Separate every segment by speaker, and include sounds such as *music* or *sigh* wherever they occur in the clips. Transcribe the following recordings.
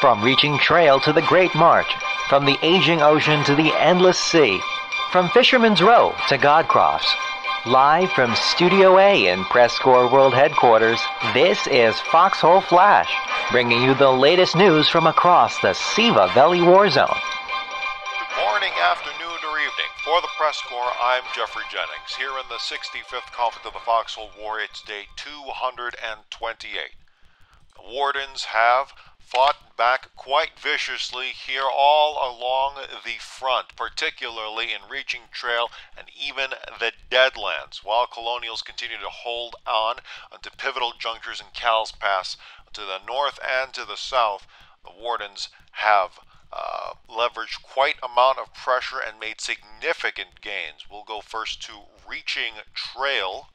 Speaker 1: From Reaching Trail to the Great March, from the aging ocean to the endless sea, from Fisherman's Row to Godcroft's. Live from Studio A in Press Corps World Headquarters, this is Foxhole Flash, bringing you the latest news from across the Siva Valley War Zone.
Speaker 2: Good morning, afternoon, or evening. For the Press Corps, I'm Jeffrey Jennings. Here in the 65th Conflict of the Foxhole War, it's day 228. The Wardens have fought back quite viciously here all along the front, particularly in Reaching Trail and even the Deadlands, while Colonials continue to hold on onto pivotal junctures in Cal's Pass to the north and to the south. The Wardens have uh, leveraged quite amount of pressure and made significant gains. We'll go first to Reaching Trail.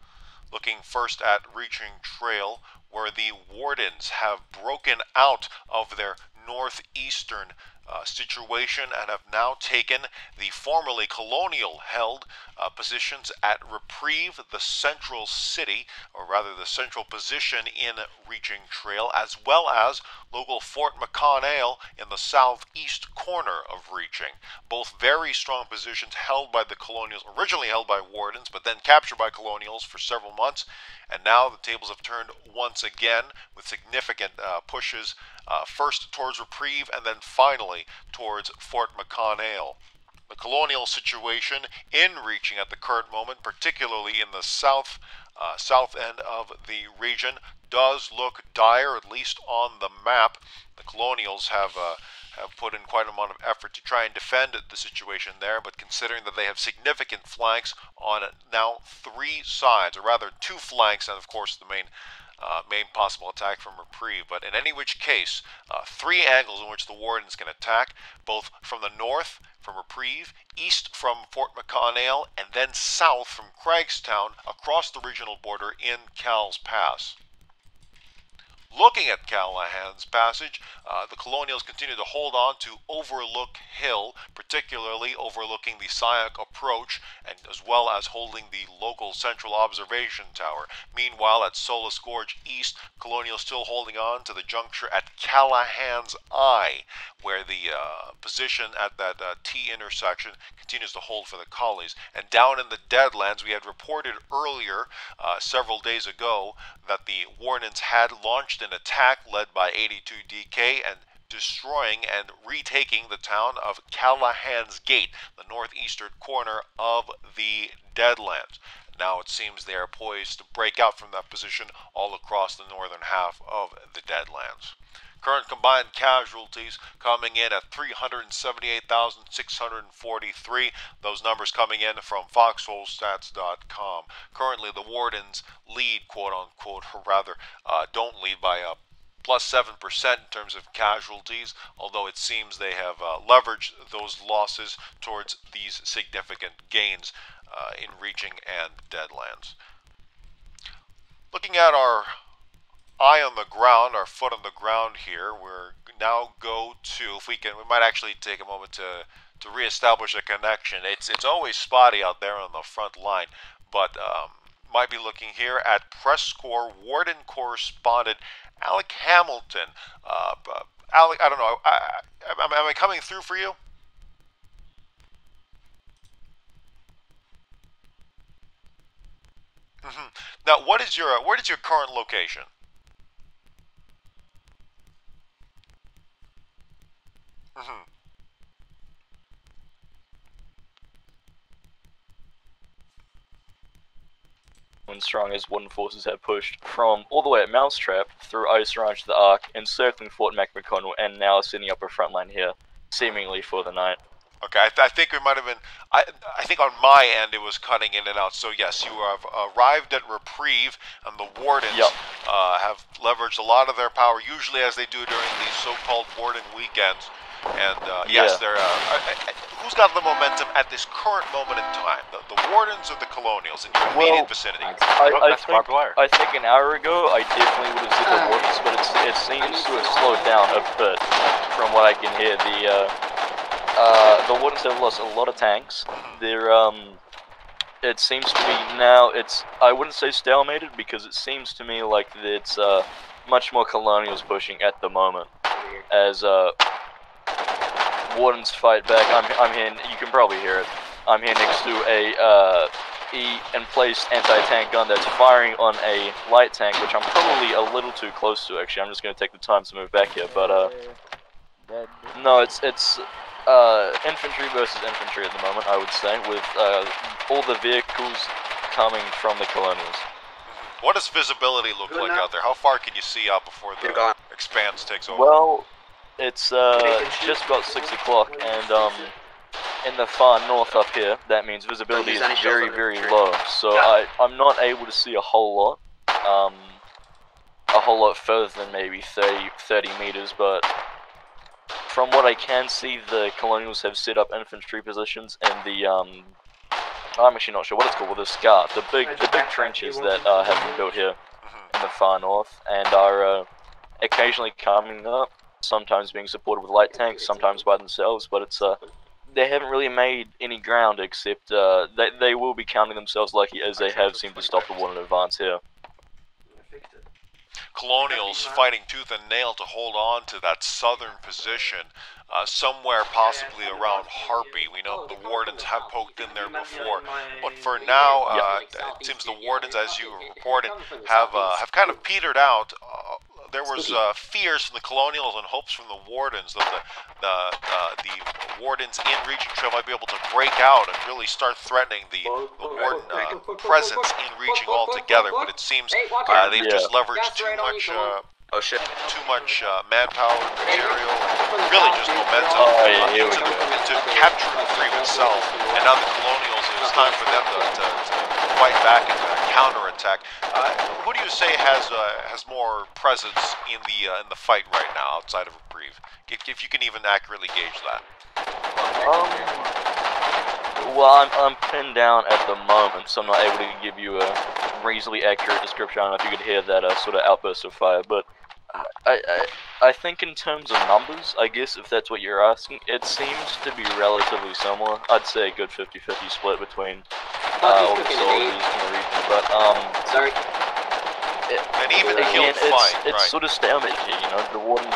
Speaker 2: Looking first at Reaching Trail, where the Wardens have broken out of their northeastern uh, situation and have now taken the formerly colonial held uh, positions at Reprieve, the central city, or rather the central position in Reaching Trail, as well as local Fort McConnell in the southeast corner of Reaching. Both very strong positions held by the colonials, originally held by wardens, but then captured by colonials for several months. And now the tables have turned once again with significant uh, pushes uh, first towards Reprieve and then finally towards Fort McConnell. The colonial situation in reaching at the current moment, particularly in the south uh, south end of the region, does look dire, at least on the map. The colonials have uh, have put in quite a amount of effort to try and defend the situation there, but considering that they have significant flanks on now three sides, or rather two flanks, and of course the main uh, main possible attack from Reprieve. But in any which case, uh, three angles in which the Wardens can attack, both from the north, from Reprieve, east from Fort McConnell, and then south from Cragstown across the regional border in Cal's Pass. Looking at Callahan's passage, uh, the colonials continue to hold on to Overlook Hill, particularly overlooking the Syak approach, and as well as holding the local central observation tower. Meanwhile, at Solis Gorge East, colonials still holding on to the juncture at Callahan's Eye, where the uh, position at that uh, T intersection continues to hold for the collies. And down in the Deadlands, we had reported earlier, uh, several days ago, that the Wardens had launched an attack led by 82DK and destroying and retaking the town of Callahan's Gate, the northeastern corner of the Deadlands. Now it seems they are poised to break out from that position all across the northern half of the Deadlands. Current combined casualties coming in at 378,643. Those numbers coming in from foxholestats.com. Currently, the Wardens lead, quote unquote, or rather, uh, don't lead by a plus 7% in terms of casualties, although it seems they have uh, leveraged those losses towards these significant gains uh, in reaching and deadlands. Looking at our eye on the ground, our foot on the ground here. We're now go to, if we can, we might actually take a moment to to reestablish a connection. It's it's always spotty out there on the front line, but um, might be looking here at Press Corps Warden correspondent Alec Hamilton. Uh, Alec, I don't know. I, I, am, I coming through for you? Mm -hmm. Now, what is your where is your current location? Mm-hmm.
Speaker 3: When strong as wooden forces have pushed from all the way at Mousetrap through Ice Ranch to the Ark, encircling Fort McMcConnell, and now it's up a front line here, seemingly for the night.
Speaker 2: Okay, I, th I, think we might have been. I I think on my end it was cutting in and out. So yes, you have arrived at Reprieve, and the Wardens
Speaker 3: yep.
Speaker 2: uh, have leveraged a lot of their power, usually as they do during these so-called Warden weekends. And uh, yes, yeah. they're. Uh, who's got the momentum at this current moment in time? The, the Wardens or the Colonials in your well, immediate vicinity?
Speaker 3: I, I, think, I think an hour ago I definitely would have said the Wardens, but it seems to have slowed down a bit from what I can hear. The uh, uh, the Wardens have lost a lot of tanks. They're um. It seems to be now. It's I wouldn't say stalemated because it seems to me like it's uh much more colonials pushing at the moment. as uh, Wardens fight back. I'm, I'm here, you can probably hear it. I'm here next to a uh, E and placed anti-tank gun that's firing on a light tank, which I'm probably a little too close to actually. I'm just going to take the time to move back here, but uh, no, it's it's uh, infantry versus infantry at the moment, I would say, with uh, all the vehicles coming from the colonials.
Speaker 2: What does visibility look Good like enough. out there? How far can you see out before the expanse takes over?
Speaker 3: Well, it's uh, just about 6 o'clock, and um, in the far north up here, that means visibility is very, very low. So I, I'm not able to see a whole lot. Um, a whole lot further than maybe 30, 30 meters, but from what I can see, the Colonials have set up infantry positions in the um, I'm actually not sure what it's called. The scar, the big, the big trenches that uh, have been built here mm-hmm. in the far north, and are uh, occasionally coming up. Sometimes being supported with light tanks, sometimes by themselves. But it's uh, they haven't really made any ground except uh, they they will be counting themselves lucky as they have seemed to stop the war in advance here.
Speaker 2: Colonials fighting tooth and nail to hold on to that southern position, uh, somewhere possibly around Harpy. We know the Wardens have poked in there before, but for now, uh, it seems the Wardens, as you reported, have uh, have kind of petered out uh, there was uh, fears from the colonials and hopes from the wardens that the the, uh, the wardens in Reaching Trail might be able to break out and really start threatening the, the warden uh, presence in Region altogether. But it seems uh, they've yeah. just leveraged too much. Uh, oh shit! Too much uh, manpower, material, and really just momentum oh, yeah, into, the, into capturing Reprieve itself. And now the colonials, it's time for them to, to, to fight back and counterattack. Uh, who do you say has uh, has more presence in the uh, in the fight right now outside of Reprieve? If, if you can even accurately gauge that.
Speaker 3: Um, well, I'm, I'm pinned down at the moment, so I'm not able to give you a reasonably accurate description. I don't know if you could hear that uh, sort of outburst of fire, but I, I, I think in terms of numbers, I guess if that's what you're asking, it seems to be relatively similar. I'd say a good 50-50 split between uh, all the soldiers in the region, but um,
Speaker 2: sorry. It, and even again,
Speaker 3: it's,
Speaker 2: fight,
Speaker 3: it's
Speaker 2: right.
Speaker 3: sort of stalemate here, you know. The wardens,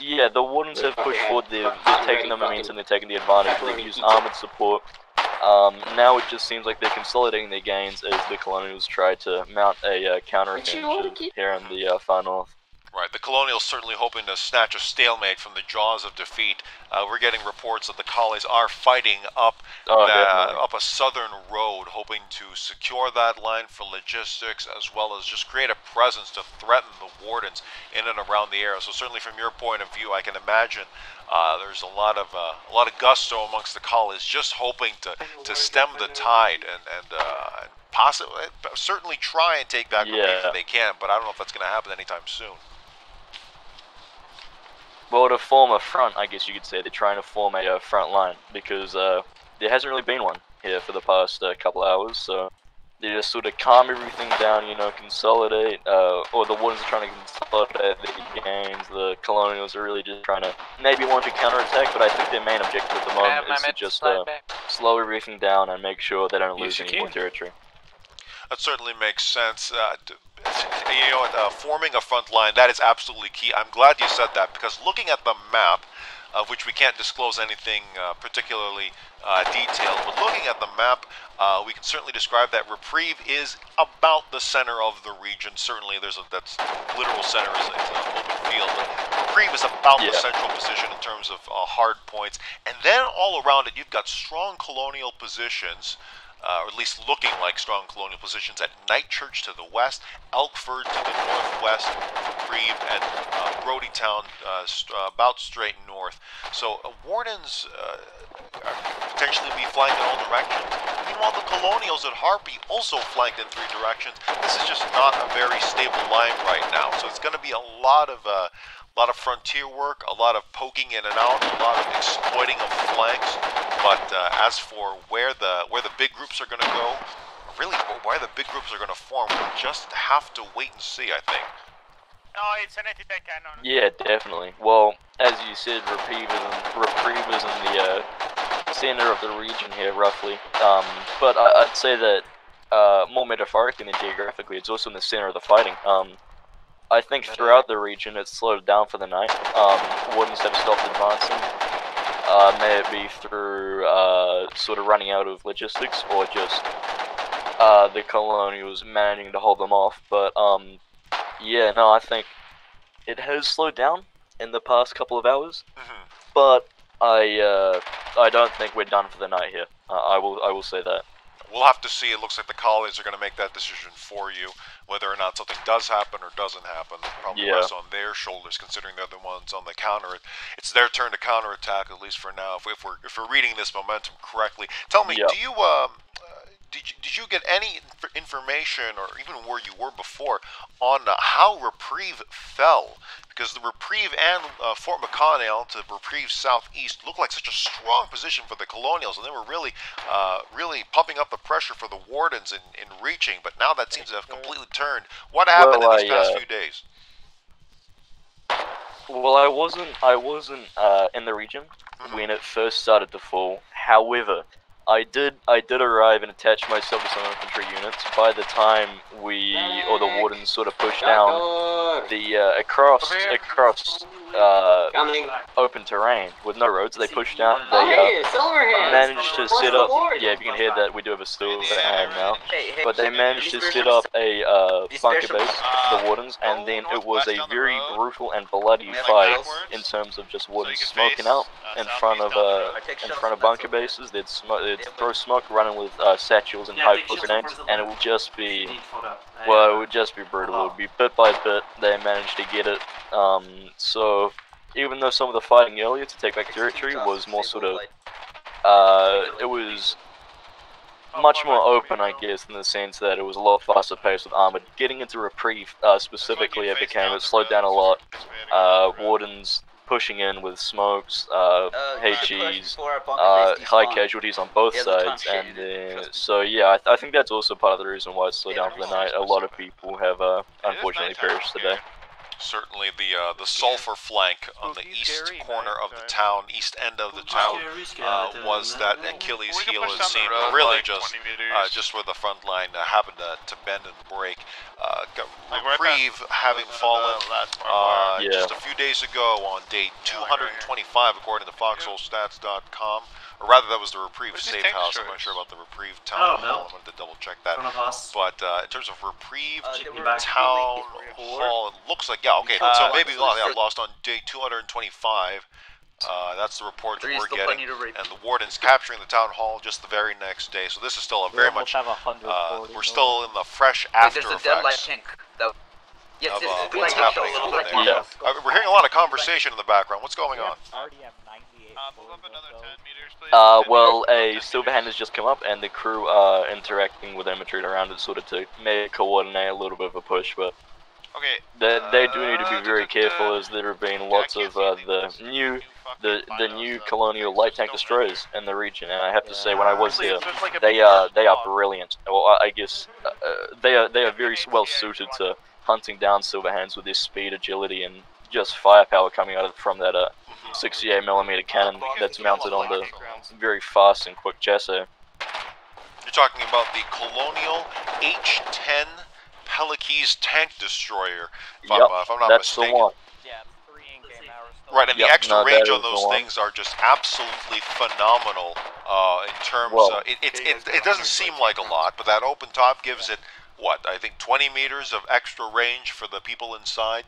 Speaker 3: yeah, the wardens have pushed forward. They've, they've taken the momentum. They've taken the advantage. They've used armored support. Um, now it just seems like they're consolidating their gains as the colonials try to mount a uh, counteroffensive here in the uh, far north.
Speaker 2: Right, the Colonials certainly hoping to snatch a stalemate from the jaws of defeat. Uh, we're getting reports that the Collies are fighting up oh, the, up a southern road, hoping to secure that line for logistics as well as just create a presence to threaten the Wardens in and around the area. So certainly, from your point of view, I can imagine uh, there's a lot of uh, a lot of gusto amongst the Collies, just hoping to, to stem the tide and and uh, possibly certainly try and take back yeah. if they can. But I don't know if that's going to happen anytime soon.
Speaker 3: Well, to form a front, I guess you could say they're trying to form a uh, front line because uh, there hasn't really been one here for the past uh, couple hours. So they just sort of calm everything down, you know, consolidate. Uh, or the Wardens are trying to consolidate the gains. The Colonials are really just trying to maybe launch a counterattack, but I think their main objective at the moment is to just uh, slow everything down and make sure they don't lose any more territory.
Speaker 2: That certainly makes sense. Uh, you know, uh, forming a front line, that is absolutely key. I'm glad you said that because looking at the map, of which we can't disclose anything uh, particularly uh, detailed, but looking at the map, uh, we can certainly describe that Reprieve is about the center of the region. Certainly, there's a that's literal center is, is an open field, but Reprieve is about yeah. the central position in terms of uh, hard points. And then all around it, you've got strong colonial positions uh, or at least looking like strong colonial positions at Nightchurch to the west, Elkford to the northwest, Reeve and uh, Brodytown uh, st uh, about straight north. So uh, Wardens uh, potentially be flying in all directions. Meanwhile, the Colonials at Harpy also flanked in three directions. This is just not a very stable line right now, so it's going to be a lot of a lot of frontier work, a lot of poking in and out, a lot of exploiting of flanks. But uh, as for where the where the big groups are going to go, really where the big groups are going to form, we'll just have to wait and see. I think.
Speaker 4: No, it's an anti-tank cannon.
Speaker 3: Yeah, definitely. Well, as you said, Reprieve is in, Reprieve is in the uh, center of the region here, roughly. Um, but I, would say that uh, more metaphorically than geographically, it's also in the center of the fighting. Um, I think throughout the region it's slowed down for the night. Um, wardens have stopped advancing. Uh, may it be through uh, sort of running out of logistics or just uh, the colonials managing to hold them off. But um, yeah, no, I think it has slowed down in the past couple of hours.
Speaker 2: Mhm.
Speaker 3: But I uh, I don't think we're done for the night here. Uh, I will I will say that.
Speaker 2: We'll have to see. It looks like the colonies are going to make that decision for you, whether or not something does happen or doesn't happen. It probably
Speaker 3: Yeah.
Speaker 2: rests on their shoulders, considering they're the ones on the counter. It's their turn to counterattack, at least for now. If, if we're if we're reading this momentum correctly, tell me,
Speaker 3: Yeah.
Speaker 2: do you um. Did you, did you get any inf- information, or even where you were before, on uh, how Reprieve fell? Because the Reprieve and uh, Fort McConnell to Reprieve southeast looked like such a strong position for the Colonials, and they were really, uh, really pumping up the pressure for the Wardens in, in reaching. But now that seems to have completely turned. What happened
Speaker 3: Well,
Speaker 2: in these past
Speaker 3: uh,
Speaker 2: few days?
Speaker 3: Well, I wasn't I wasn't uh, in the region when it first started to fall. However, I did I did arrive and attach myself to some infantry units. By the time we or the wardens sort of pushed down the uh, across across uh, open terrain with no roads, they pushed down.
Speaker 5: Oh,
Speaker 3: They uh, managed to set up. Yeah, if you can hear that, we do have a silver hand now. But they managed to set up a uh, bunker base,
Speaker 2: uh,
Speaker 3: the wardens, and then it was a very brutal and bloody fight in terms of just wardens smoking out
Speaker 2: uh,
Speaker 3: in front of uh,
Speaker 2: road.
Speaker 6: I take
Speaker 3: in front of bunker bases. They'd, sm- they'd throw smoke running with uh, satchels and high grenades, and it would just be. Well, it would just be brutal. It would be bit by bit. They managed to get it. Um, so even though some of the fighting earlier to take back territory was more sort of uh, it was much more open, I guess, in the sense that it was a lot faster paced with armored. Getting into reprieve uh, specifically, it became it slowed down a lot. Uh, wardens pushing in with smokes, uh, HEs, uh, high casualties on both
Speaker 6: Yeah,
Speaker 3: sides, and
Speaker 6: shit,
Speaker 3: then so yeah, I, th- I think that's also part of the reason why it's slowed
Speaker 6: Yeah,
Speaker 3: down for the
Speaker 6: the
Speaker 3: night. A lot of people have uh, unfortunately perished today.
Speaker 2: Certainly, the uh, the sulfur flank on the east
Speaker 4: scary
Speaker 2: corner
Speaker 4: night,
Speaker 2: of the town, east end of the town, uh, was that Achilles heel and seemed really just uh, just where the front line uh, happened to, to bend and break. Uh, got
Speaker 4: Like right
Speaker 2: reprieve having
Speaker 4: Those are the
Speaker 2: fallen
Speaker 4: last
Speaker 2: uh.
Speaker 3: Yeah.
Speaker 2: just a few days ago on day 225 according to foxholestats.com. Or rather, that was the reprieve
Speaker 4: What are these
Speaker 2: safe
Speaker 4: tank
Speaker 2: house. I'm not sure about the reprieve town
Speaker 7: Oh,
Speaker 2: hall.
Speaker 7: no.
Speaker 2: I'm going to double check that.
Speaker 7: Front of.
Speaker 2: But uh, in terms of reprieve
Speaker 6: Uh, they
Speaker 7: Chicken
Speaker 6: were
Speaker 7: back.
Speaker 2: town hall, it looks like yeah. Okay,
Speaker 6: Uh,
Speaker 2: so maybe
Speaker 6: so-
Speaker 2: well, yeah, *laughs* lost on day 225. Uh, that's the report that we're getting,
Speaker 6: plenty to read.
Speaker 2: and the warden's capturing the town hall just the very next day. So this is still a very much.
Speaker 8: have
Speaker 2: Uh, we're still in the fresh
Speaker 6: Wait,
Speaker 2: after
Speaker 6: there's a dead light
Speaker 2: effects.
Speaker 6: tank. That, yes,
Speaker 2: of, uh, what's
Speaker 6: like
Speaker 2: happening over
Speaker 6: little
Speaker 2: there.
Speaker 3: Yeah.
Speaker 2: Uh, we're hearing a lot of conversation in the background. What's going on?
Speaker 8: already have ninety-eight.
Speaker 4: Uh, move up another 10 meters, please.
Speaker 3: Uh,
Speaker 4: 10
Speaker 3: well, a
Speaker 4: 10
Speaker 3: silver hand has just come up, and the crew are interacting with infantry around it, sort of to maybe coordinate a little bit of a push. But
Speaker 4: Okay.
Speaker 3: they, they do need to
Speaker 4: Uh,
Speaker 3: be very
Speaker 4: da- da-
Speaker 3: careful, as there have been lots
Speaker 4: can't
Speaker 3: of uh, the new the the new
Speaker 4: uh,
Speaker 3: colonial light tank destroyers in the region, and I have to say, when I was
Speaker 4: Please,
Speaker 3: there,
Speaker 4: like
Speaker 3: they are they are brilliant. Well, I I guess uh, uh, they are they are very well suited to hunting down silver hands with their speed, agility, and just firepower coming out of from that uh, 68 millimeter cannon that's mounted on the very fast and quick chassis.
Speaker 2: You're talking about the Colonial H-10 Pelekys tank destroyer. If, I'm,
Speaker 3: Yep,
Speaker 2: uh, if I'm not
Speaker 3: that's the
Speaker 2: mistaken.
Speaker 3: one.
Speaker 8: In-game.
Speaker 2: Right, and
Speaker 3: Yep,
Speaker 2: the extra
Speaker 3: no,
Speaker 2: range
Speaker 3: is
Speaker 2: on
Speaker 3: the
Speaker 2: those
Speaker 3: one.
Speaker 2: things are just absolutely phenomenal. Uh, in terms,
Speaker 3: Well-
Speaker 2: uh, it, it, it, it doesn't seem like a lot, but that open top gives it what I think 20 meters of extra range for the people inside.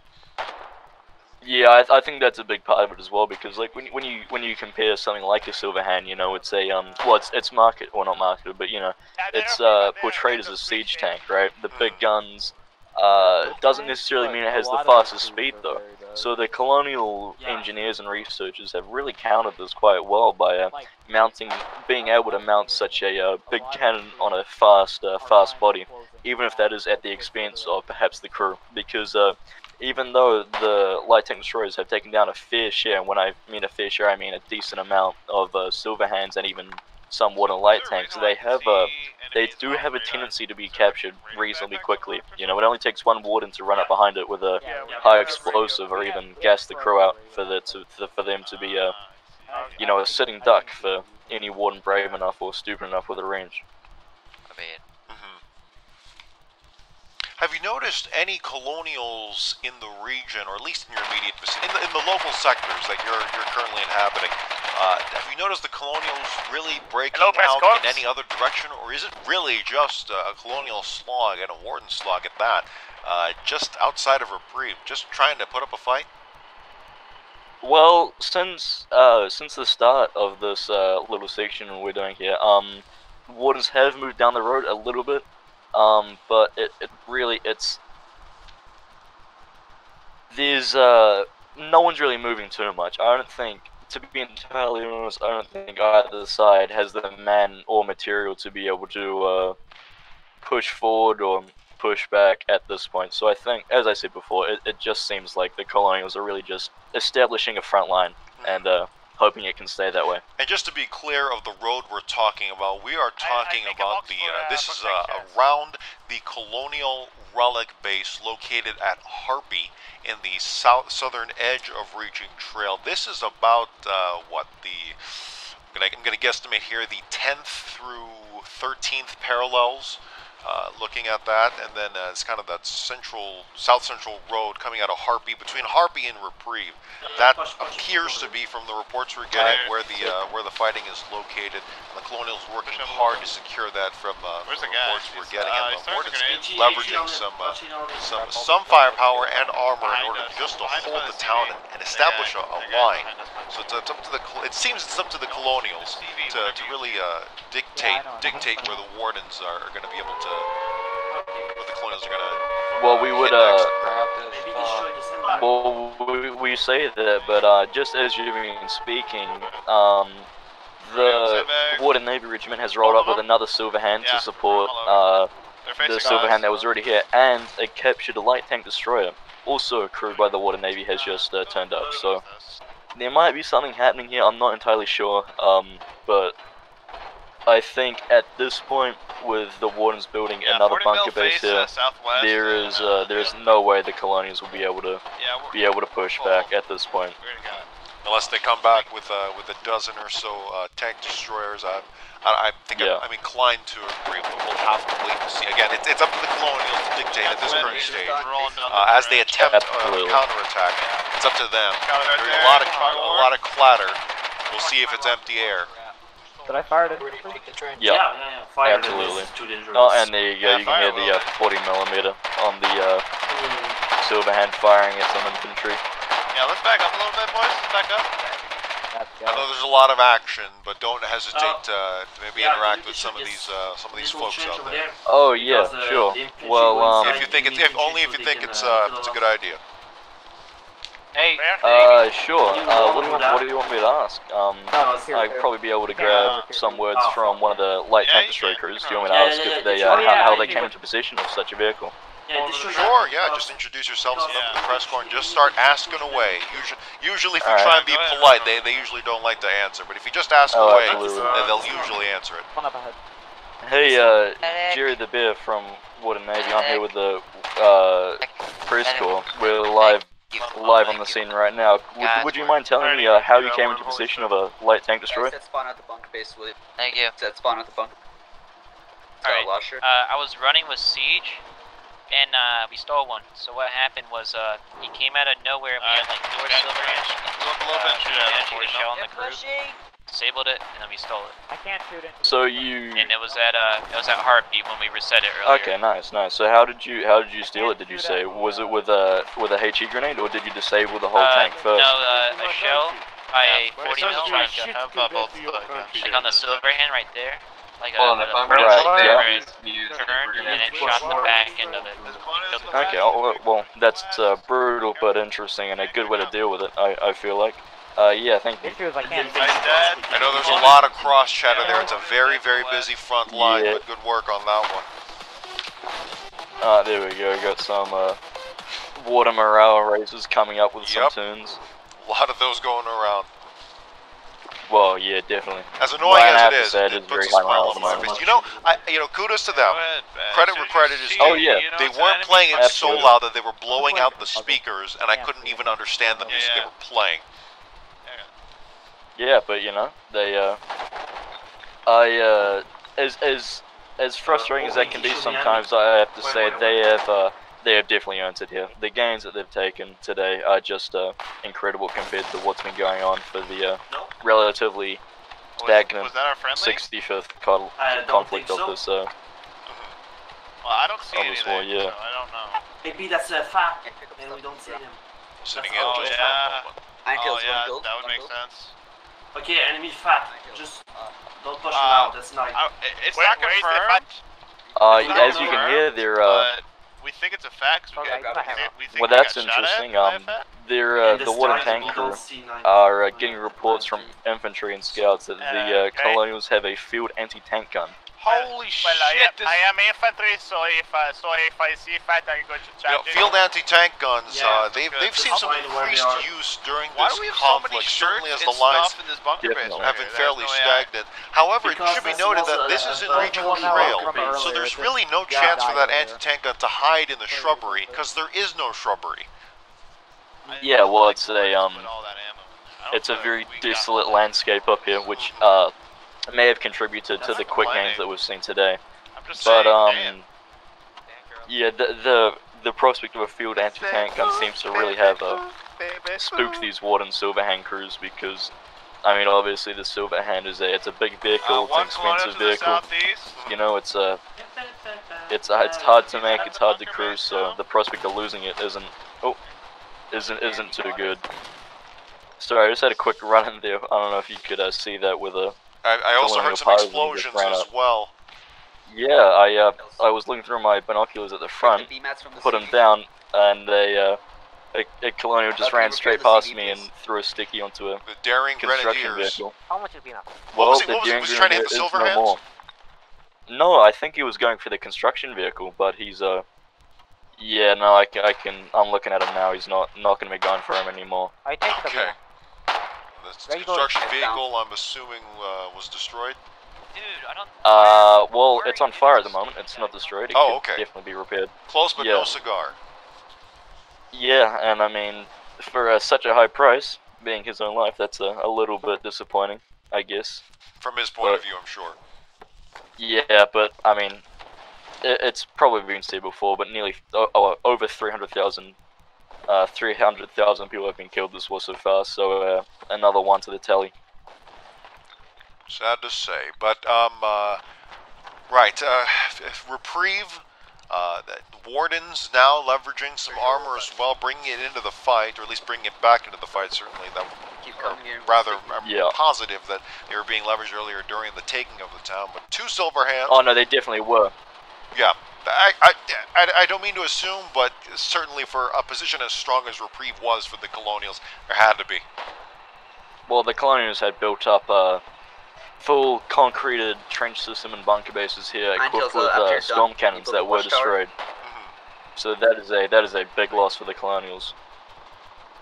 Speaker 3: Yeah, I, I think that's a big part of it as well because like when when you when you compare something like a silver hand, you know, it's a um well it's it's market or not marketed, but you know, it's uh portrayed as a siege tank, right? The big guns. Uh, doesn't necessarily mean it has the fastest speed though. So the colonial engineers and researchers have really countered this quite well by uh, mounting, being able to mount such a uh, big cannon on a fast, uh, fast body, even if that is at the expense of perhaps the crew. Because uh, even though the light tank destroyers have taken down a fair share, and when I mean a fair share, I mean a decent amount of uh, silver hands and even some wooden light tanks, they have uh, they do have a tendency to be captured reasonably quickly. You know, it only takes one warden to run up behind it with a high explosive or even gas the crew out for the to, for, them to be uh, you know a sitting duck for any warden brave enough or stupid enough with a range.
Speaker 6: I mean,
Speaker 2: Have you noticed any colonials in the region, or at least in your immediate vicinity, in the, in the local sectors that you're you're currently inhabiting? Uh, have you noticed the colonials really breaking
Speaker 4: Hello,
Speaker 2: out
Speaker 4: corps?
Speaker 2: in any other direction, or is it really just uh, a colonial slog and a warden slog at that, uh, just outside of reprieve, just trying to put up a fight?
Speaker 3: Well, since uh, since the start of this uh, little section we're doing here, um, wardens have moved down the road a little bit, um, but it, it really it's there's uh no one's really moving too much. I don't think, to be entirely honest, I don't think either side has the man or material to be able to uh, push forward or push back at this point. So I think, as I said before, it, it just seems like the colonials are really just establishing a front line and uh, hoping it can stay that way.
Speaker 2: And just to be clear of the road we're talking about, we are talking
Speaker 4: think it
Speaker 2: about the. Uh,
Speaker 4: uh,
Speaker 2: this is uh, around the Colonial Relic Base located at Harpy in the south southern edge of Reaching Trail. This is about uh, what the. I'm gonna, I'm gonna guesstimate here the 10th through 13th parallels. Uh, looking at that, and then uh, it's kind of that central, south central road coming out of Harpy, between Harpy and Reprieve. That appears to be, from the reports we're getting, where the uh, where the fighting is located. And the Colonials working
Speaker 4: Push him
Speaker 2: hard
Speaker 4: over.
Speaker 2: to secure that from uh,
Speaker 4: Where's
Speaker 2: the
Speaker 4: the guy?
Speaker 2: reports we're
Speaker 4: He's,
Speaker 2: getting.
Speaker 4: uh,
Speaker 2: and
Speaker 4: he's
Speaker 2: the
Speaker 4: throwing
Speaker 2: Warden's
Speaker 4: grenades.
Speaker 2: leveraging some uh, some some firepower and armor in order
Speaker 4: us.
Speaker 2: just to hold the
Speaker 4: the
Speaker 2: town and, and establish
Speaker 4: guy-
Speaker 2: a, a line.
Speaker 4: behind us by the
Speaker 2: So it's, it's up to the. It seems it's up to the Colonials to, to really uh, dictate
Speaker 8: know.
Speaker 2: dictate where *laughs* the Wardens are, are going to be able to. What the Colonials are to.
Speaker 3: Well, we would uh. Well, we, we say that, but uh, just as you've been speaking, um, the. Warden Navy Regiment has rolled up with another Silver Hand
Speaker 4: Yeah,
Speaker 3: to support uh, the Silver. Hand that was already here, and a captured light tank destroyer, also crewed by the Warden Navy, has just uh, turned up. So there might be something happening here. I'm not entirely sure, um, but I think at this point, with the Wardens building
Speaker 4: Yeah,
Speaker 3: another bunker base
Speaker 4: face,
Speaker 3: here,
Speaker 4: uh, southwest,
Speaker 3: there
Speaker 4: and,
Speaker 3: is
Speaker 4: uh,
Speaker 3: uh, there is
Speaker 4: yeah.
Speaker 3: no way the Colonials will be able to
Speaker 4: Yeah,
Speaker 3: be able to push back at this point.
Speaker 4: we already got it.
Speaker 2: Unless they come back with uh, with a dozen or so uh, tank destroyers, I, I, I think
Speaker 3: Yeah.
Speaker 2: I'm, I'm inclined to agree, but we'll have to wait and see. Again, it's, it's up to the Colonials to dictate at this
Speaker 4: That's
Speaker 2: current stage.
Speaker 4: we're rolling down
Speaker 2: Uh, as they attempt uh,
Speaker 3: Absolutely.
Speaker 2: counterattack, it's up to them.
Speaker 4: Got it right
Speaker 2: There's a lot of a lot of clatter. We'll see if it's empty air.
Speaker 8: Did I fire it?
Speaker 3: Yeah,
Speaker 5: yeah, yeah. Fire
Speaker 3: absolutely.
Speaker 5: This is too dangerous.
Speaker 3: Oh, and there you go.
Speaker 4: Yeah,
Speaker 3: you can hear the uh, 40 millimeter on the uh,
Speaker 5: Mm,
Speaker 3: Silver Hand firing at some infantry.
Speaker 4: Yeah, let's back up a little bit, boys. Let's back up.
Speaker 2: I know there's a lot of action, but don't hesitate
Speaker 5: Uh,
Speaker 2: to, to maybe
Speaker 5: yeah,
Speaker 2: interact with some of these uh, some of these folks out there.
Speaker 5: there.
Speaker 3: Oh yeah,
Speaker 5: Because, uh,
Speaker 3: sure.
Speaker 5: the
Speaker 3: Well, um.
Speaker 2: If you think it's if only if you think it's uh, it's a good idea.
Speaker 4: Hey,
Speaker 3: uh, sure. Uh, what do you want? What do you want me to ask? Um,
Speaker 8: No, it's here.
Speaker 3: I'd probably be able to grab some words
Speaker 5: Oh,
Speaker 3: from one of the light
Speaker 4: Yeah,
Speaker 3: tank
Speaker 4: you
Speaker 3: destroyer crews. Do you want me to ask if they uh, how, how they came into possession of such a vehicle?
Speaker 5: Yeah,
Speaker 2: Sure, yeah,
Speaker 5: uh,
Speaker 2: just introduce yourselves
Speaker 5: because-
Speaker 2: up to the press corps and just start asking away. Usually, usually if you
Speaker 3: Alright.
Speaker 2: try and be polite, they, they usually don't like to answer. But if you just ask
Speaker 3: Oh,
Speaker 2: away,
Speaker 3: absolutely.
Speaker 2: they'll usually answer it.
Speaker 8: One up ahead.
Speaker 3: Hey, uh, Jerry the Bear from Warden Navy. I'm here with the uh, press corps. We're live live on the scene right now. Would, would you mind telling me uh, how you came into possession of a light tank destroyer?
Speaker 6: Set spawn at the bunker base, William.
Speaker 7: Thank you.
Speaker 6: Set spawn at the bunker.
Speaker 7: Alright. Uh, I was running with Siege, and uh, we stole one. So what happened was uh, he came out of nowhere. and We had like George
Speaker 4: Alright,
Speaker 7: Silverhand.
Speaker 4: Go up a little bit and shoot at it
Speaker 7: managed to
Speaker 4: before
Speaker 7: get a
Speaker 4: you
Speaker 7: shell
Speaker 4: know.
Speaker 7: on the crew, disabled it, and then we stole it.
Speaker 8: I can't shoot into
Speaker 3: So you.
Speaker 7: And it was at uh, it was at Heartbeat when we reset it earlier.
Speaker 3: Okay, nice, nice. So how did you how did you steal it? Did you say was it with a with a HE grenade or did you disable the whole
Speaker 7: Uh,
Speaker 3: tank first?
Speaker 7: No, uh, a shell by a 40 mil,
Speaker 4: you
Speaker 7: like,
Speaker 4: should have uh, both uh,
Speaker 7: like on the silver hand right there. Like a,
Speaker 6: Hold on,
Speaker 7: a
Speaker 6: if I'm
Speaker 7: pretty
Speaker 3: right, yeah.
Speaker 7: turned, and then it shot the back end of it.
Speaker 3: Okay, well, well, that's uh, brutal but interesting and a good way to deal with it. I, I feel like. Uh, yeah, thank you.
Speaker 8: issue I can't
Speaker 4: Nice, Dad.
Speaker 2: I know there's a lot of cross chatter there. It's a very, very busy front line,
Speaker 3: Yeah.
Speaker 2: but good work on that one.
Speaker 3: Uh, there we go. Got some uh, water morale raisers coming up with
Speaker 2: Yep.
Speaker 3: some tunes.
Speaker 2: A lot of those going around.
Speaker 3: Well, yeah, definitely.
Speaker 2: As annoying
Speaker 3: Well,
Speaker 2: as
Speaker 3: have
Speaker 2: it
Speaker 3: to
Speaker 2: is,
Speaker 3: say
Speaker 2: it,
Speaker 3: it
Speaker 2: it
Speaker 3: is
Speaker 2: puts a smile on my face. You know, I, you know, kudos to them.
Speaker 4: Ahead,
Speaker 2: Credit where credit is due.
Speaker 3: Oh, yeah.
Speaker 2: They weren't playing it so loud that they were blowing out the speakers, and I couldn't even understand the music they were playing.
Speaker 3: Yeah, but you know, they uh I uh as as as frustrating as that can be sometimes. I have to
Speaker 5: Wait,
Speaker 3: say
Speaker 5: wait,
Speaker 3: they have uh, they have definitely earned it here. The gains that they've taken today are just uh, incredible compared to what's been going on for the uh,
Speaker 5: No.
Speaker 3: relatively stagnant
Speaker 4: was that our
Speaker 3: 65th con- conflict
Speaker 5: think
Speaker 3: of
Speaker 5: so.
Speaker 3: this. Uh,
Speaker 4: Well, I don't see
Speaker 3: Of this
Speaker 4: anything.
Speaker 3: war, yeah.
Speaker 4: so I don't know.
Speaker 5: Maybe that's a fact,
Speaker 6: Yeah, pick
Speaker 5: and we don't see him.
Speaker 2: Sitting
Speaker 5: That's
Speaker 2: in
Speaker 4: yeah.
Speaker 2: for a moment.
Speaker 6: Iron
Speaker 4: oh yeah, that would make sense.
Speaker 5: Okay, enemy fat. Just
Speaker 6: Uh,
Speaker 5: don't push
Speaker 4: Uh,
Speaker 5: him out. That's nice.
Speaker 4: I, it's
Speaker 9: Where-
Speaker 4: not
Speaker 9: where is
Speaker 4: confirmed,
Speaker 3: uh,
Speaker 4: It's not
Speaker 3: as you can hear, they're uh,
Speaker 4: but we think it's a fact. 'cause We,
Speaker 8: Okay,
Speaker 4: got, we,
Speaker 8: a
Speaker 4: think, we think
Speaker 3: well,
Speaker 4: we
Speaker 3: that's
Speaker 4: shot at
Speaker 3: interesting. Um, they're uh, the
Speaker 5: this
Speaker 3: water
Speaker 5: time,
Speaker 3: tank
Speaker 5: we
Speaker 3: crew
Speaker 5: don't see nine-
Speaker 3: are uh, getting reports from infantry and scouts that the uh,
Speaker 9: Okay.
Speaker 3: colonials have a field anti-tank gun.
Speaker 4: Holy shit!
Speaker 9: Well, I, am, I am infantry, so if uh, so if I see fat, I'm going to
Speaker 2: You
Speaker 9: charge
Speaker 2: know,
Speaker 9: it.
Speaker 2: field anti-tank guns.
Speaker 5: Yeah,
Speaker 2: uh, they've they've seen some
Speaker 5: find where they
Speaker 2: increased use during
Speaker 4: Why
Speaker 2: this
Speaker 4: do we have so many
Speaker 2: conflict, certainly as the lines
Speaker 4: stuff in this bunker base?
Speaker 2: Have been fairly
Speaker 4: no
Speaker 2: stagnant. However, it should be noted that
Speaker 5: a-
Speaker 2: this is in
Speaker 5: a-
Speaker 2: regional
Speaker 8: one
Speaker 2: trail, so there's really no chance for that anti-tank gun to hide in the shrubbery, because there is no shrubbery.
Speaker 3: Yeah, well, it's a, um,
Speaker 4: put all that ammo. I don't
Speaker 3: It's a very desolate landscape up here, which *laughs* uh, may have contributed to the quick
Speaker 4: plenty.
Speaker 3: gains that we've seen today.
Speaker 4: I'm just
Speaker 3: But
Speaker 4: saying,
Speaker 3: um,
Speaker 4: damn.
Speaker 3: yeah, the the the prospect of a field anti-tank gun seems to really have uh, spooked these Warden Silverhand crews because, I mean, obviously the Silverhand is a it's a big
Speaker 4: Uh,
Speaker 3: vehicle, it's an expensive vehicle. You know, it's uh, it's uh, it's hard to make, it's hard to cruise, so the prospect of losing it isn't oh, isn't isn't too good. Sorry, I just had a quick run in there. I don't know if you could uh, see that with a.
Speaker 2: I, I also heard some explosions as well.
Speaker 3: Yeah, I uh, I was looking through my binoculars at the front,
Speaker 6: the B-mats from the
Speaker 3: put them down, and they uh, a, a colonial just ran straight past me and threw a sticky onto a
Speaker 2: The daring
Speaker 3: construction
Speaker 2: grenadiers.
Speaker 3: vehicle.
Speaker 8: How much is peanut?
Speaker 2: What
Speaker 3: Well,
Speaker 2: was he-
Speaker 3: the
Speaker 2: what was he-
Speaker 3: daring
Speaker 2: was he trying to hit the
Speaker 3: grenadier
Speaker 2: silver
Speaker 3: no
Speaker 2: hands?
Speaker 3: more. No, I think he was going for the construction vehicle, but he's uh. Yeah, no, I, ca- I can. I'm looking at him now. He's not not gonna be going for him anymore.
Speaker 8: I take the
Speaker 2: Okay.
Speaker 8: Peanut.
Speaker 2: The
Speaker 8: Where
Speaker 2: construction
Speaker 6: Heads down.
Speaker 2: vehicle, I'm assuming, uh, was destroyed.
Speaker 7: Dude, I don't.
Speaker 3: Uh, well,
Speaker 7: Where
Speaker 3: it's on fire at the moment. It's not destroyed. It
Speaker 2: Oh,
Speaker 3: could
Speaker 2: okay.
Speaker 3: definitely be repaired.
Speaker 2: Close but no cigar.
Speaker 3: Yeah, and I mean, for uh, such a high price, being his own life, that's a, a little bit disappointing, I guess.
Speaker 2: From his point of view, I'm sure.
Speaker 3: Yeah, but I mean, it, it's probably been said before, but nearly oh, oh, over 300,000 uh, 300,000 people have been killed this war so far, so uh, another one to the tally.
Speaker 2: Sad to say, but um, uh, right. Uh, f- f- reprieve. Uh, that wardens now leveraging some armor as well, bringing it into the fight, or at least bringing it back into the fight. Certainly, that
Speaker 6: Keep
Speaker 2: or
Speaker 6: coming here.
Speaker 2: rather I'm
Speaker 3: Yeah.
Speaker 2: positive that they were being leveraged earlier during the taking of the town. But two silver hands.
Speaker 3: Oh no, they definitely were.
Speaker 2: Yeah, I, I, I, I don't mean to assume, but certainly for a position as strong as Reprieve was for the Colonials, there had to be.
Speaker 3: Well, the colonials had built up a full concreted trench system and bunker bases here, equipped with uh, storm cannons that
Speaker 6: a
Speaker 3: were
Speaker 6: watchtower.
Speaker 3: destroyed. So that is a that is a big loss for the colonials,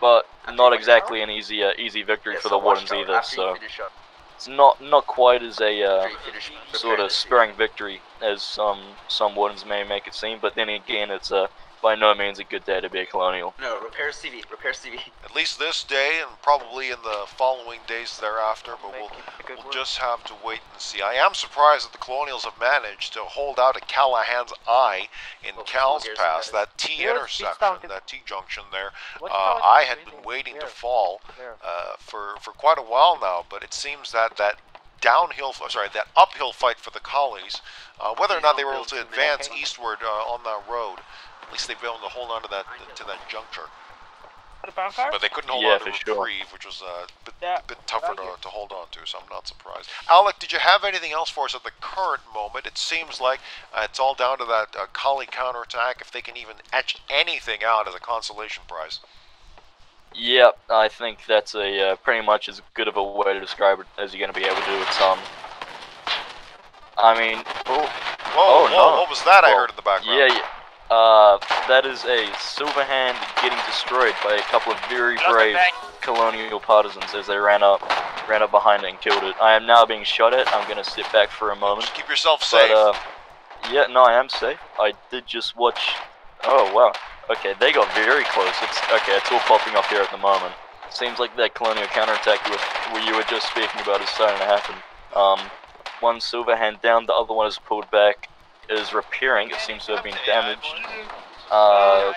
Speaker 3: but not exactly an easy uh, easy victory
Speaker 6: Yeah,
Speaker 3: for
Speaker 6: so
Speaker 3: the wardens either.
Speaker 6: after you
Speaker 3: So
Speaker 6: finish up.
Speaker 3: It's not not quite as a uh,
Speaker 6: After you finish
Speaker 3: sort of spurring victory as some some wardens may make it seem. But then again, it's uh, by no means a good day to be a colonial.
Speaker 6: No, repair CV. Repair CV.
Speaker 2: At least this day, and probably in the following days thereafter, but we'll, we'll just have to wait and see. I am surprised that the Colonials have managed to hold out at Callahan's Eye in
Speaker 6: Well,
Speaker 2: Cal's Pass, that T
Speaker 8: Here's-
Speaker 2: intersection, that T junction there. Uh, I had been
Speaker 8: really?
Speaker 2: waiting to fall uh, for for quite a while now, but it seems that that downhill, sorry, that uphill fight for the collies, uh, whether or not they were able to advance eastward uh, on that road, at least they've been able to hold on to that to that juncture. But they couldn't hold
Speaker 3: Yeah,
Speaker 2: on to
Speaker 3: for sure.
Speaker 2: reprieve, which was uh, a bit,
Speaker 8: Yeah,
Speaker 2: bit tougher to, to hold on to, so I'm not surprised. Alec, did you have anything else for us at the current moment? It seems like uh, it's all down to that uh, collie counterattack, if they can even etch anything out as a consolation prize.
Speaker 3: Yeah, I think that's a uh, pretty much as good of a way to describe it as you're gonna be able to do. It's um, I mean, oh,
Speaker 2: Whoa,
Speaker 3: Oh,
Speaker 2: whoa,
Speaker 3: no.
Speaker 2: what was that I heard in the background?
Speaker 3: yeah, yeah. Uh, that is a silver hand getting destroyed by a couple of very brave colonial partisans as they ran up, ran up behind it and killed it. I am now being shot at. I'm gonna sit back for a moment.
Speaker 2: Just keep yourself
Speaker 3: But
Speaker 2: safe.
Speaker 3: uh, yeah, no, I am safe. I did just watch. Oh wow. Okay, they got very close. It's okay. It's all popping up here at the moment. Seems like that colonial counterattack you were, where you were just speaking about is starting to happen. Um, one silver hand down, the other one is pulled back, is repairing. It seems to have been damaged. Uh,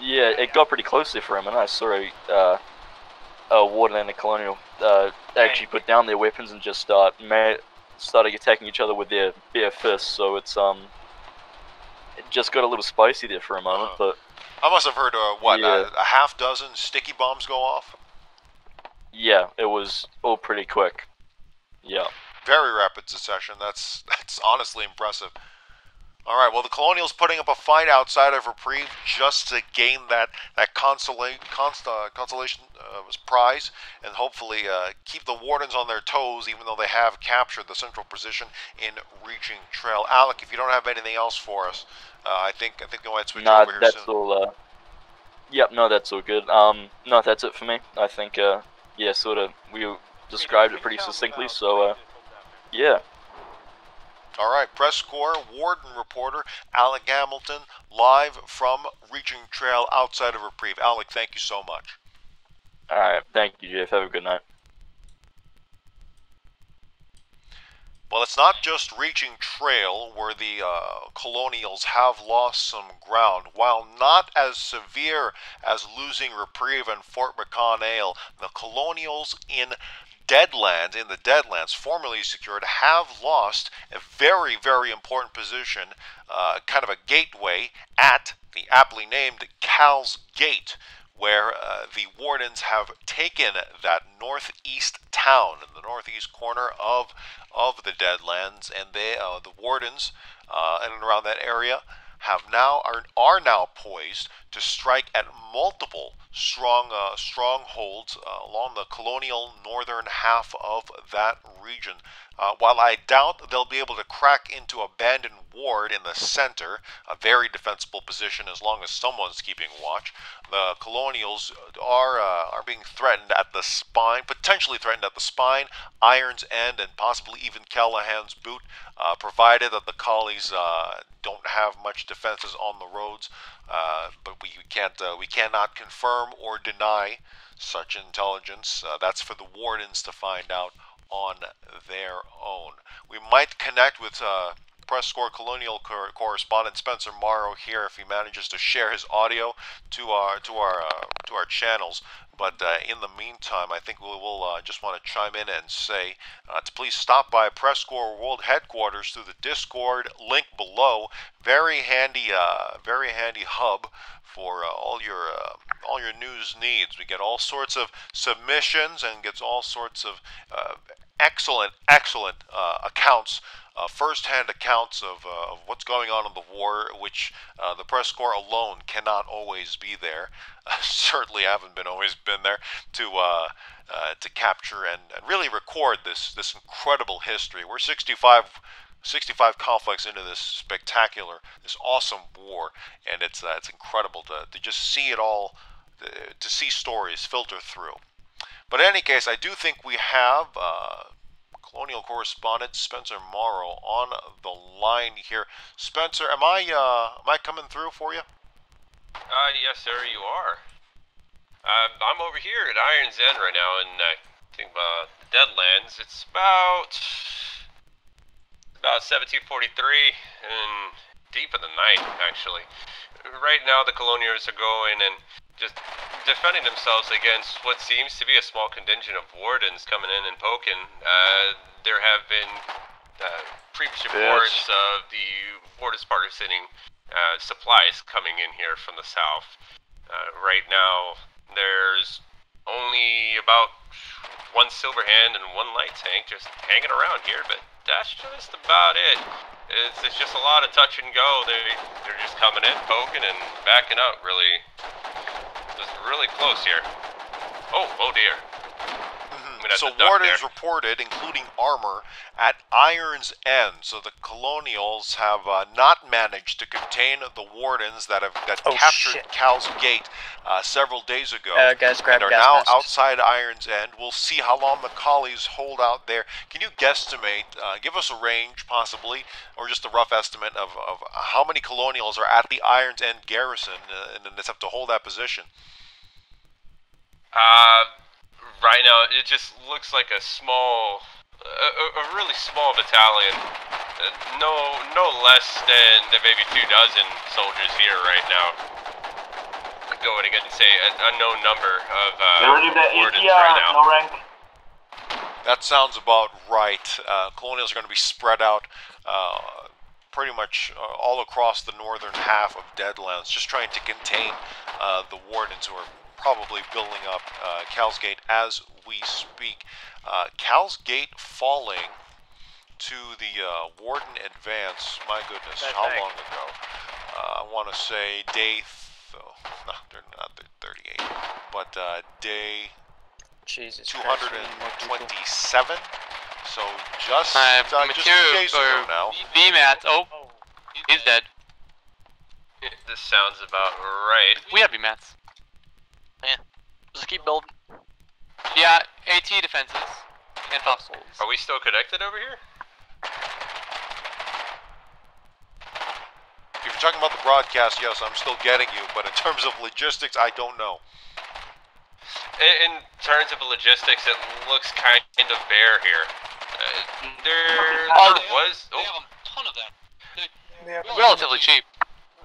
Speaker 3: yeah, it got pretty close there for him, and I saw a, uh, a warden and a colonial uh, actually put down their weapons and just start ma- started attacking each other with their bare fists. So it's um, it just got a little spicy there for a moment, but
Speaker 2: I must have heard uh, what
Speaker 3: Yeah.
Speaker 2: a, a half dozen sticky bombs go off.
Speaker 3: yeah, it was all pretty quick. Yeah.
Speaker 2: Very rapid succession. That's *laughs* that's honestly impressive. All right. Well, the Colonials putting up a fight outside of Reprieve just to gain that that consola- const- uh, consolation uh, prize, and hopefully uh, keep the Wardens on their toes, even though they have captured the central position in reaching Trail. Alec, if you don't have anything else for us, uh, I think I think I might switch
Speaker 3: Nah,
Speaker 2: over here
Speaker 3: that's
Speaker 2: soon.
Speaker 3: all. Uh, yep, no, that's all good. Um, no, that's it for me. I think, uh, yeah, sort of, we described it pretty succinctly. So, uh, yeah.
Speaker 2: All right, press corps, warden reporter Alec Hamilton, live from Reaching Trail outside of Reprieve. Alec, thank you so much.
Speaker 3: All right, thank you, Jeff. Have a good night.
Speaker 2: Well, it's not just Reaching Trail where the uh, Colonials have lost some ground. While not as severe as losing Reprieve and Fort McConnell, the Colonials in Deadlands, in the Deadlands, formerly secured, have lost a very, very important position, uh, kind of a gateway at the aptly named Cal's Gate, where uh, the Wardens have taken that northeast town in the northeast corner of of the Deadlands, and they, uh, the Wardens, uh, in and around that area, have now are, are now poised to strike at multiple strong uh, strongholds uh, along the colonial northern half of that region. Uh, while I doubt they'll be able to crack into abandoned ward in the center, a very defensible position as long as someone's keeping watch, the colonials are uh, are being threatened at the spine, potentially threatened at the spine, Iron's End, and possibly even Callahan's Boot, uh, provided that the collies uh, don't have much defenses on the roads. Uh, but we can't uh, we cannot confirm or deny such intelligence. Uh, that's for the wardens to find out on their own. We might connect with Press Corps Colonial cor- correspondent Spencer Maro here if he manages to share his audio to our to our uh, to our channels. But uh, in the meantime, I think we will uh, just want to chime in and say uh, to please stop by Press Corps World Headquarters through the Discord link below. Very handy, uh, very handy hub for uh, all your all your news needs. We get all sorts of submissions and gets all sorts of excellent, excellent accounts. Uh, first-hand accounts of, uh, of what's going on in the war, which uh, the press corps alone cannot always be there. *laughs* certainly haven't been always been there to uh, uh, to capture and, and really record this this incredible history. We're 65 65 conflicts into this spectacular, this awesome war, and it's uh, it's incredible to, to just see it all, to, to see stories filter through. But in any case, I do think we have uh, colonial correspondent Spencer Maro on the line here. Spencer, am I uh, am I coming through for you?
Speaker 10: Uh, yes, sir, you are. Um, I'm over here at Iron's End right now, and I think uh, the Deadlands. It's about about 1743 and deep in the night, actually. Right now, the Colonials are going and just defending themselves against what seems to be a small contingent of wardens coming in and poking. Uh, there have been uh, previous reports of the wardens partisaning uh, supplies coming in here from the south. Uh, right now, there's only about one silver hand and one light tank just hanging around here, but that's just about it. It's, it's just a lot of touch and go. They they're just coming in, poking, and backing up. Really, just really close here. Oh, oh dear. I'm
Speaker 2: So
Speaker 10: to duck
Speaker 2: wardens
Speaker 10: there.
Speaker 2: reported, including armor, at Iron's End. So the colonials have uh, not managed to contain the wardens that have that
Speaker 11: Oh,
Speaker 2: captured
Speaker 11: shit.
Speaker 2: Cal's Gate uh, several days ago.
Speaker 11: Uh, guys, grab
Speaker 2: and are
Speaker 11: gas
Speaker 2: now
Speaker 11: masks.
Speaker 2: outside Iron's End. We'll see how long the collies hold out there. Can you guesstimate? Uh, give us a range, possibly, or just a rough estimate of, of how many colonials are at the Iron's End garrison uh, and then have to hold that position.
Speaker 10: Uh, right now it just looks like a small, a, a- a really small battalion. Uh, no, no less than, than maybe two dozen soldiers here right now. Going against say, a, an unknown number of uh,
Speaker 5: They already the
Speaker 10: wardens
Speaker 5: ATR,
Speaker 10: right now.
Speaker 5: no rank.
Speaker 2: That sounds about right. Uh, colonials are going to be spread out uh, pretty much uh, all across the northern half of Deadlands, just trying to contain uh, the wardens who are probably building up uh, Cal's Gate as we speak. Uh, Cal's Gate falling to the uh, Warden Advance. My goodness,
Speaker 8: That
Speaker 2: how
Speaker 8: thing.
Speaker 2: long ago? Uh, I want to say day. Th- oh, no, they're not the 38, but uh, day
Speaker 11: Jesus Christ, we need more people.
Speaker 2: 227. So just,
Speaker 12: Uh,
Speaker 2: uh, just a few days ago now.
Speaker 12: BMAT. Oh, he's dead.
Speaker 10: This sounds about right.
Speaker 12: We have BMATs.
Speaker 3: Just keep building.
Speaker 12: Yeah, AT defenses and foxholes.
Speaker 10: Are we still connected over here?
Speaker 2: If you're talking about the broadcast, yes, I'm still getting you, but in terms of logistics, I don't know.
Speaker 10: In, in terms of logistics, it looks kind of bare here. Uh, there,
Speaker 12: Oh,
Speaker 10: there was oh,
Speaker 12: a ton of them. Relatively cheap.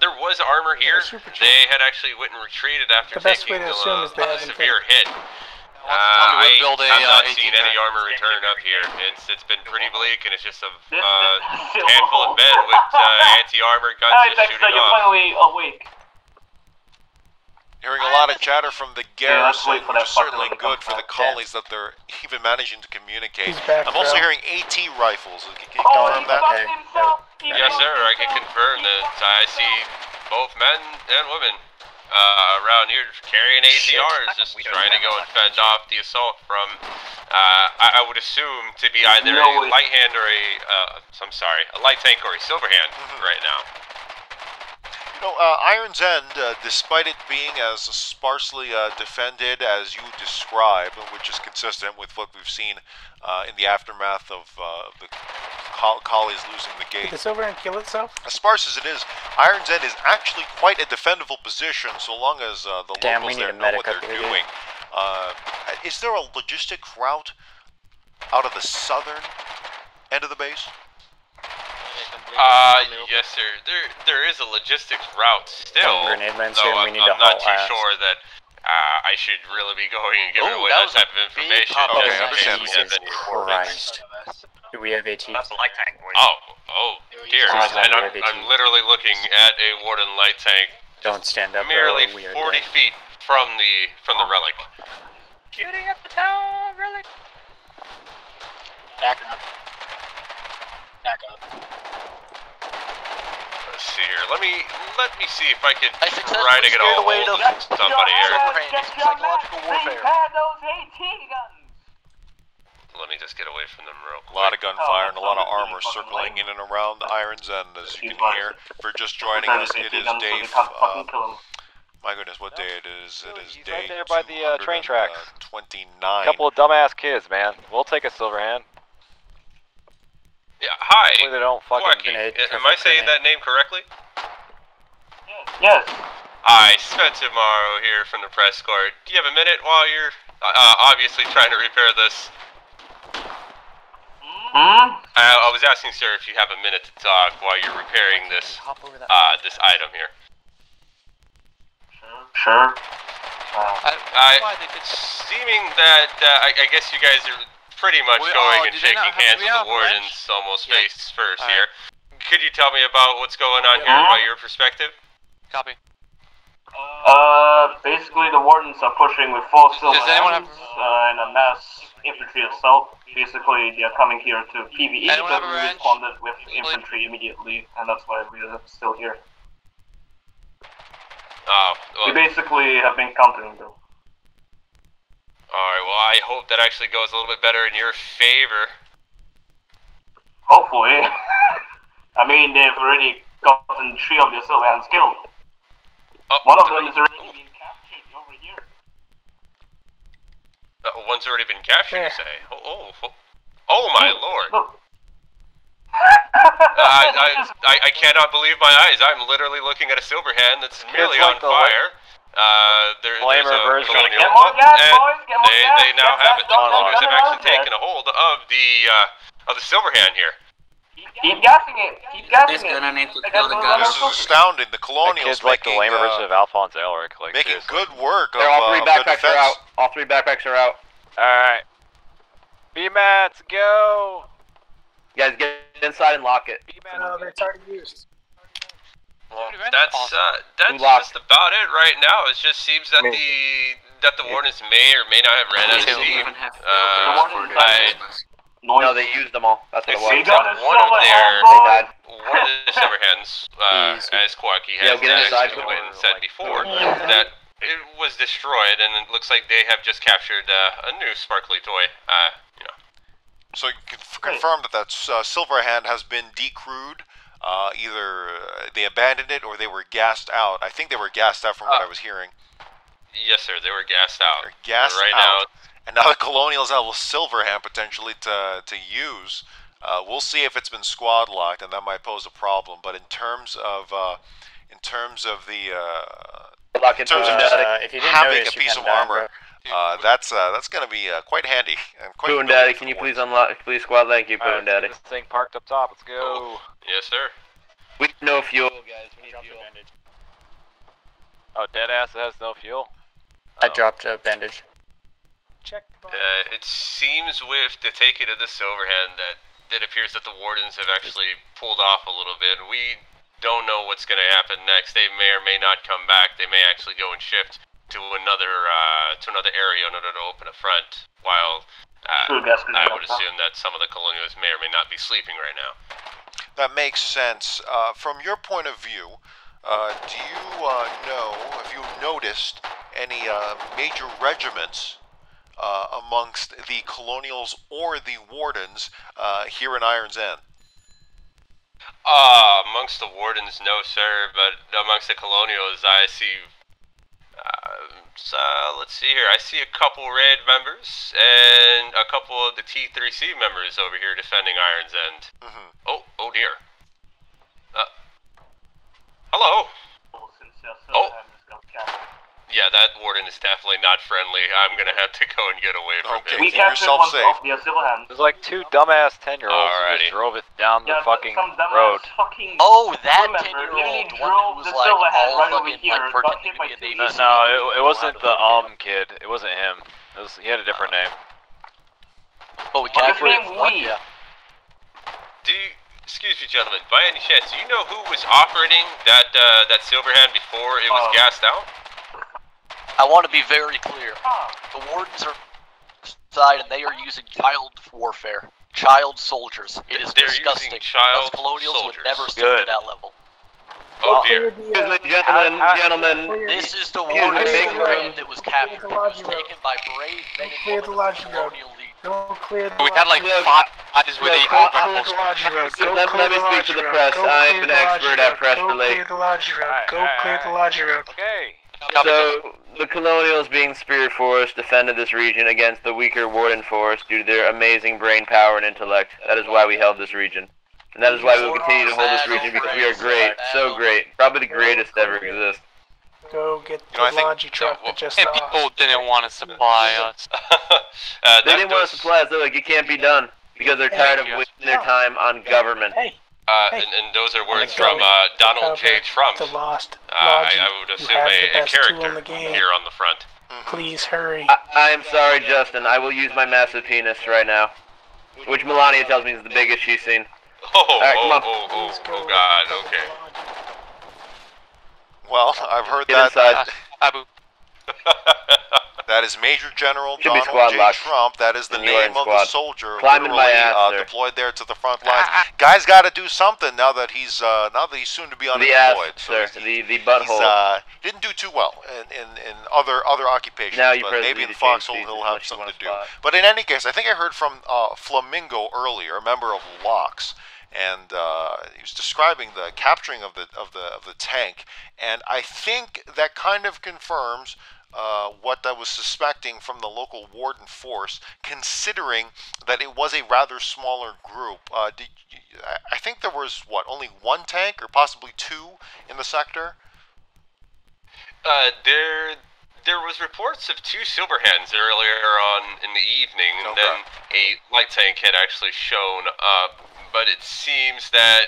Speaker 10: There was armor here.
Speaker 8: super cheap.
Speaker 10: They had actually went and retreated after
Speaker 8: The best
Speaker 10: taking
Speaker 8: way to
Speaker 10: a,
Speaker 8: assume is they
Speaker 10: a
Speaker 8: haven't
Speaker 10: severe hit. Uh,
Speaker 12: tell me where to
Speaker 10: I
Speaker 12: build a,
Speaker 10: have not
Speaker 12: uh,
Speaker 10: seen any armor return up here. It's it's been pretty bleak, and it's just a *laughs* uh, handful of men with uh, anti-armor guns
Speaker 5: Alright,
Speaker 10: just
Speaker 5: Dexter,
Speaker 10: shooting
Speaker 5: you're
Speaker 10: off.
Speaker 5: finally awake.
Speaker 2: Hearing a lot of chatter from the garrison,
Speaker 5: wait for
Speaker 2: which is certainly
Speaker 5: fucker to come
Speaker 2: good for the
Speaker 5: back.
Speaker 2: colonies that they're *laughs* even managing to communicate.
Speaker 8: Back,
Speaker 2: I'm also
Speaker 8: bro.
Speaker 2: hearing AT rifles. Can you
Speaker 5: Oh,
Speaker 2: confirm
Speaker 5: he
Speaker 2: that?
Speaker 11: Okay.
Speaker 10: Yes,
Speaker 5: fucked
Speaker 10: sir. I can confirm that
Speaker 5: fucked
Speaker 10: I see both men and women uh, around here carrying ATRs, just trying to go and fend off the assault from, uh, I, I would assume to be either
Speaker 5: No
Speaker 10: a light hand or a, uh, I'm sorry, a light tank or a silver hand
Speaker 2: Mhm.
Speaker 10: right now.
Speaker 2: You know, uh, Iron's End, uh, despite it being as sparsely uh, defended as you describe, which is consistent with what we've seen uh, in the aftermath of uh, the col- collies losing the
Speaker 8: Did
Speaker 2: gate,
Speaker 8: the silver and kill itself?
Speaker 2: as sparse as it is, Iron's End is actually quite a defendable position so long as uh, the
Speaker 11: Damn,
Speaker 2: locals there know what they're
Speaker 11: up here, dude.
Speaker 2: doing. Uh, is there a logistic route out of the southern end of the base?
Speaker 10: Uh, yes, sir. There, there is a logistics route still,
Speaker 11: Some grenade lands
Speaker 10: though
Speaker 11: here, we
Speaker 10: I'm,
Speaker 11: need to
Speaker 10: I'm not too
Speaker 11: ass.
Speaker 10: sure that uh, I should really be going and giving
Speaker 3: Ooh,
Speaker 10: away
Speaker 3: that
Speaker 10: that,
Speaker 3: a
Speaker 10: type of information.
Speaker 3: pop
Speaker 10: just
Speaker 2: Okay,
Speaker 10: in
Speaker 2: understand.
Speaker 10: case we have
Speaker 11: Jesus
Speaker 10: any coordinates.
Speaker 11: Christ. Do we have AT?
Speaker 6: That's the light tank, boys.
Speaker 10: Oh, oh, dear. And I'm, I'm literally looking at a Warden light tank
Speaker 11: Don't stand up,
Speaker 10: merely.
Speaker 11: We are
Speaker 10: 40
Speaker 11: dead.
Speaker 10: feet from the from the relic.
Speaker 3: Shooting at the town, really? Back up. Back up.
Speaker 10: Let's see here. Let me let me see if I can
Speaker 3: I
Speaker 10: try
Speaker 3: successfully
Speaker 10: to get a
Speaker 3: scared
Speaker 10: hold
Speaker 3: away
Speaker 10: of somebody here.
Speaker 3: Silverhand,
Speaker 5: Get
Speaker 3: it's
Speaker 5: your
Speaker 3: psychological
Speaker 5: men,
Speaker 3: warfare.
Speaker 5: Prepare those AT guns!
Speaker 10: Let me just get away from them real quick.
Speaker 2: A lot of gunfire and a lot of
Speaker 5: Oh,
Speaker 2: armor circling
Speaker 5: lame.
Speaker 2: in and around the Iron's End, as you can hear. For just joining
Speaker 5: Prepare
Speaker 2: us,
Speaker 5: those
Speaker 2: it
Speaker 5: AT
Speaker 2: is
Speaker 5: guns so
Speaker 2: day. Uh,
Speaker 5: fucking kill him.
Speaker 2: my goodness, what day it is? It is
Speaker 13: he's
Speaker 2: day
Speaker 13: right there by the, uh, train tracks.
Speaker 2: Twenty-nine.
Speaker 13: Couple of dumbass kids, man. We'll take a silver hand.
Speaker 10: Yeah, hi.
Speaker 13: Hopefully they don't fucking.
Speaker 10: Wacky.
Speaker 11: Grenade,
Speaker 10: Am I saying that name correctly?
Speaker 5: Yes.
Speaker 10: Hi, Spencer Maro here from the press corps. Do you have a minute while you're uh, uh, obviously trying to repair this?
Speaker 5: Hmm?
Speaker 10: I, I was asking, sir, if you have a minute to talk while you're repairing this
Speaker 11: Hop
Speaker 10: uh, this item here.
Speaker 5: Sure. Uh,
Speaker 12: I,
Speaker 10: I,
Speaker 12: why they
Speaker 10: seeming that uh, I, I guess you guys are pretty much
Speaker 12: We-
Speaker 10: going
Speaker 12: oh,
Speaker 10: and shaking hands with the
Speaker 12: have a
Speaker 10: wardens almost
Speaker 12: Yeah.
Speaker 10: face first
Speaker 12: Alright.
Speaker 10: here. Could you tell me about what's going on here by your perspective?
Speaker 12: copy.
Speaker 5: Uh, basically the wardens are pushing with full silver
Speaker 12: Does anyone have-
Speaker 5: uh, and a mass infantry assault. Basically, they are coming here to PVE, but we responded with infantry immediately, and that's why we are still here.
Speaker 10: Oh,
Speaker 5: We basically have been countering them.
Speaker 10: Alright, well, I hope that actually goes a little bit better in your favor.
Speaker 5: Hopefully. *laughs* I mean, they've already gotten three of the silver hands killed.
Speaker 10: Oh,
Speaker 5: One of them is already been captured over here.
Speaker 10: Uh, one's already been captured, you say? Oh, oh, oh, oh my lord.
Speaker 5: Look.
Speaker 10: Uh, I, I, *laughs* I, I cannot believe my eyes. I'm literally looking at a silver hand that's merely on
Speaker 13: like the
Speaker 10: fire. Uh, there, there's
Speaker 13: Flamer
Speaker 10: a
Speaker 13: Where's
Speaker 10: Colonial.
Speaker 5: Get more gas,
Speaker 10: and
Speaker 5: boys, get more
Speaker 10: they,
Speaker 5: gas,
Speaker 10: they now
Speaker 5: get
Speaker 10: have
Speaker 5: that
Speaker 10: it. The
Speaker 5: done,
Speaker 10: Colonials
Speaker 5: done,
Speaker 10: have
Speaker 5: done,
Speaker 10: actually
Speaker 5: done.
Speaker 10: taken a hold of the uh, of the Silverhand here.
Speaker 5: Keep gassing it. Keep gassing
Speaker 6: He's
Speaker 5: it.
Speaker 6: gonna need to
Speaker 5: They
Speaker 6: kill
Speaker 5: got
Speaker 6: the
Speaker 5: more
Speaker 6: gunner.
Speaker 2: This is astounding. The
Speaker 13: That
Speaker 2: Colonials
Speaker 13: kid's like the
Speaker 2: making,
Speaker 13: lame
Speaker 2: uh,
Speaker 13: version of Alphonse Elric. Like,
Speaker 2: making
Speaker 13: seriously.
Speaker 2: good work of,
Speaker 14: They're all three
Speaker 2: uh, of the
Speaker 14: backpacks are
Speaker 2: defense.
Speaker 14: out. All three backpacks are out.
Speaker 13: Alright. B-Mats, go!
Speaker 14: You guys get inside and lock it.
Speaker 8: No, it's already used.
Speaker 10: Well,
Speaker 12: that's
Speaker 10: that's
Speaker 12: awesome.
Speaker 10: uh, that's
Speaker 14: Who
Speaker 10: just about it right now. It just seems that
Speaker 14: Me.
Speaker 10: the that the wardens may or may not have ran out of
Speaker 6: They don't
Speaker 10: steam. Uh,
Speaker 6: buildings
Speaker 10: I-
Speaker 14: No, they used them all. That's what it
Speaker 10: It
Speaker 14: was.
Speaker 10: seems that one of their
Speaker 14: They died.
Speaker 10: one of the Silverhands, uh,
Speaker 11: Easy.
Speaker 10: as Kawaki
Speaker 14: Yeah,
Speaker 10: has
Speaker 14: get inside.
Speaker 10: went and said before, that it was destroyed, and it looks like they have just captured uh, a new sparkly toy. Uh, you know,
Speaker 2: So you can f- confirm that that uh, Silverhand has been decrewed. Uh, either uh, they abandoned it or they were gassed out. I think they were gassed out from what
Speaker 10: Uh,
Speaker 2: I was hearing.
Speaker 10: yes, sir, they were gassed out.
Speaker 2: They're gassed
Speaker 10: right
Speaker 2: out. And now the Colonials have a Silverhand potentially to to use. Uh, we'll see if it's been squad locked, and that might pose a problem. But in terms of uh, in terms of the uh, in
Speaker 14: it
Speaker 2: terms of just
Speaker 11: Uh, if you didn't
Speaker 2: having
Speaker 11: notice,
Speaker 2: a piece of
Speaker 11: down,
Speaker 2: armor, uh, that's uh, that's going to be uh, quite handy and quite.
Speaker 14: Pooh Daddy, can you please unlock, please squad thank you, Pooh
Speaker 13: Alright,
Speaker 14: Daddy.
Speaker 13: this thing parked up top. Let's go.
Speaker 10: yes, sir.
Speaker 14: We need no fuel, guys. We need fuel.
Speaker 13: Oh, Deadass has no fuel?
Speaker 11: I
Speaker 13: Oh.
Speaker 11: dropped a bandage.
Speaker 8: Check the box.
Speaker 10: Uh, it seems with the taking of the Silverhand that it appears that the wardens have actually pulled off a little bit. We don't know what's going to happen next. They may or may not come back. They may actually go and shift to another uh, to another area in order to open a front. While uh,
Speaker 5: True, gas can
Speaker 10: I would assume that some of the colonials may or may not be sleeping right now.
Speaker 2: That makes sense. Uh, from your point of view, uh, do you uh, know, have you noticed any uh, major regiments uh, amongst the colonials or the wardens uh, here in Iron's End?
Speaker 10: Uh, amongst the wardens, no, sir, but amongst the colonials, I see. Uh, so, let's see here. I see a couple red members and a couple of the T3C members over here defending Iron's End.
Speaker 2: hmm
Speaker 10: Oh, oh dear. Uh, hello.
Speaker 5: Since uh,
Speaker 10: Oh.
Speaker 5: Silverhand is gonna capture.
Speaker 10: Yeah, that warden is definitely not friendly. I'm gonna have to go and get away from
Speaker 2: Okay.
Speaker 10: him.
Speaker 5: We
Speaker 2: keep
Speaker 5: captured
Speaker 2: yourself
Speaker 5: one
Speaker 2: safe.
Speaker 5: of the
Speaker 13: There's like two dumbass 10 year olds who just drove it down the
Speaker 5: Yeah, but
Speaker 13: fucking road.
Speaker 5: fucking
Speaker 12: Oh, that
Speaker 5: crew member
Speaker 12: 10 year
Speaker 5: literally
Speaker 12: old one was
Speaker 5: the
Speaker 12: like all
Speaker 5: right over
Speaker 12: fucking
Speaker 5: here,
Speaker 12: like pretending to be a Navy
Speaker 5: Easy.
Speaker 13: No, it, it wasn't the um kid. It wasn't him. It was, he had a different name.
Speaker 12: But we
Speaker 5: What's his
Speaker 12: captured
Speaker 5: name?
Speaker 12: it. Yeah.
Speaker 10: Do you, excuse me, gentlemen, by any chance, do you know who was operating that uh, that Silverhand before it was
Speaker 5: Uh,
Speaker 10: gassed out?
Speaker 12: I want to be very clear. The wardens are side and they are using child warfare. Child soldiers. It is
Speaker 10: They're using
Speaker 12: disgusting.
Speaker 10: child
Speaker 12: Us colonials
Speaker 10: soldiers.
Speaker 12: would never stoop to that level.
Speaker 10: Oh dear.
Speaker 8: Clear the,
Speaker 14: Excuse me, gentlemen,
Speaker 13: How- how-
Speaker 14: gentlemen.
Speaker 12: This is the
Speaker 14: Excuse me,
Speaker 12: warden's
Speaker 14: make-
Speaker 12: that was captured. It was taken by brave men and
Speaker 8: Clear
Speaker 12: women
Speaker 8: the
Speaker 12: of the
Speaker 8: Road.
Speaker 12: colonial league.
Speaker 8: Go clear the
Speaker 11: We had like five eyes with
Speaker 14: look,
Speaker 11: eight
Speaker 14: go
Speaker 8: Clear the Lodge Go
Speaker 14: Let-
Speaker 8: clear
Speaker 14: let me
Speaker 8: the
Speaker 14: speak
Speaker 8: Lodge
Speaker 14: to the
Speaker 8: Road.
Speaker 14: press.
Speaker 8: Go
Speaker 14: I'm
Speaker 8: clear
Speaker 14: an
Speaker 8: the Lodge
Speaker 14: expert at
Speaker 8: Road.
Speaker 14: press
Speaker 8: Go clear the Lodge Road. Go clear the. Lodge Road.
Speaker 13: Okay.
Speaker 14: So, the Colonials being Spirit Force defended this region against the weaker Warden Force due to their amazing brain power and intellect. That is why we held this region. And that is why we will continue to hold this region because we are great. So great. Probably the greatest to ever exist.
Speaker 8: Go get
Speaker 2: You know, I
Speaker 8: the
Speaker 2: think-
Speaker 8: Logi truck
Speaker 10: well,
Speaker 8: that just
Speaker 11: And people didn't want to supply us. *laughs*
Speaker 10: uh,
Speaker 14: They didn't want to supply us. They're like, it can't be done. Because they're tired of
Speaker 11: Yes.
Speaker 14: wasting their time on government.
Speaker 8: Hey,
Speaker 10: Uh,
Speaker 8: Hey.
Speaker 10: and, and those are words from uh, Donald
Speaker 8: cover
Speaker 10: J. Trump.
Speaker 8: the lost
Speaker 10: Uh, I, I would assume a, a
Speaker 8: best tool in
Speaker 10: character
Speaker 8: the game.
Speaker 10: here on the front.
Speaker 8: Please hurry.
Speaker 14: I, I'm sorry, Justin. I will use my massive penis right now. Which Melania tells me is the biggest she's seen. *laughs*
Speaker 10: Oh,
Speaker 14: right,
Speaker 10: oh,
Speaker 14: come on.
Speaker 10: oh, oh,
Speaker 8: Please
Speaker 10: oh,
Speaker 8: go
Speaker 10: God,
Speaker 8: cover the
Speaker 10: okay.
Speaker 8: Logi.
Speaker 2: Well, I've heard
Speaker 14: Get
Speaker 2: that.
Speaker 14: inside. *laughs*
Speaker 11: Abu. *laughs*
Speaker 2: That is Major General
Speaker 14: Should
Speaker 2: Donald J. Trump. That is the
Speaker 14: And
Speaker 2: name of the soldier
Speaker 14: Climb in my
Speaker 2: literally, uh, deployed there to the front lines. Guy's got to do something now that he's uh, now that he's soon to be
Speaker 14: The
Speaker 2: unemployed.
Speaker 14: ass,
Speaker 2: so
Speaker 14: sir.
Speaker 2: he's-
Speaker 14: The, the butthole.
Speaker 2: uh, didn't do too well in, in, in other other occupations,
Speaker 14: Now you
Speaker 2: but maybe in Foxhole he'll have
Speaker 14: much as you
Speaker 2: something to do.
Speaker 14: spot.
Speaker 2: But in any case, I think I heard from uh, Flamingo earlier, a member of Locks, and uh, he was describing the capturing of the of the of the tank, and I think that kind of confirms. Uh, what I was suspecting from the local warden force, considering that it was a rather smaller group. Uh, did you, I- I think there was what only one tank or possibly two in the sector.
Speaker 10: Uh, there, there was reports of two Silverhands earlier on in the evening, and then a light tank had actually shown up. But it seems that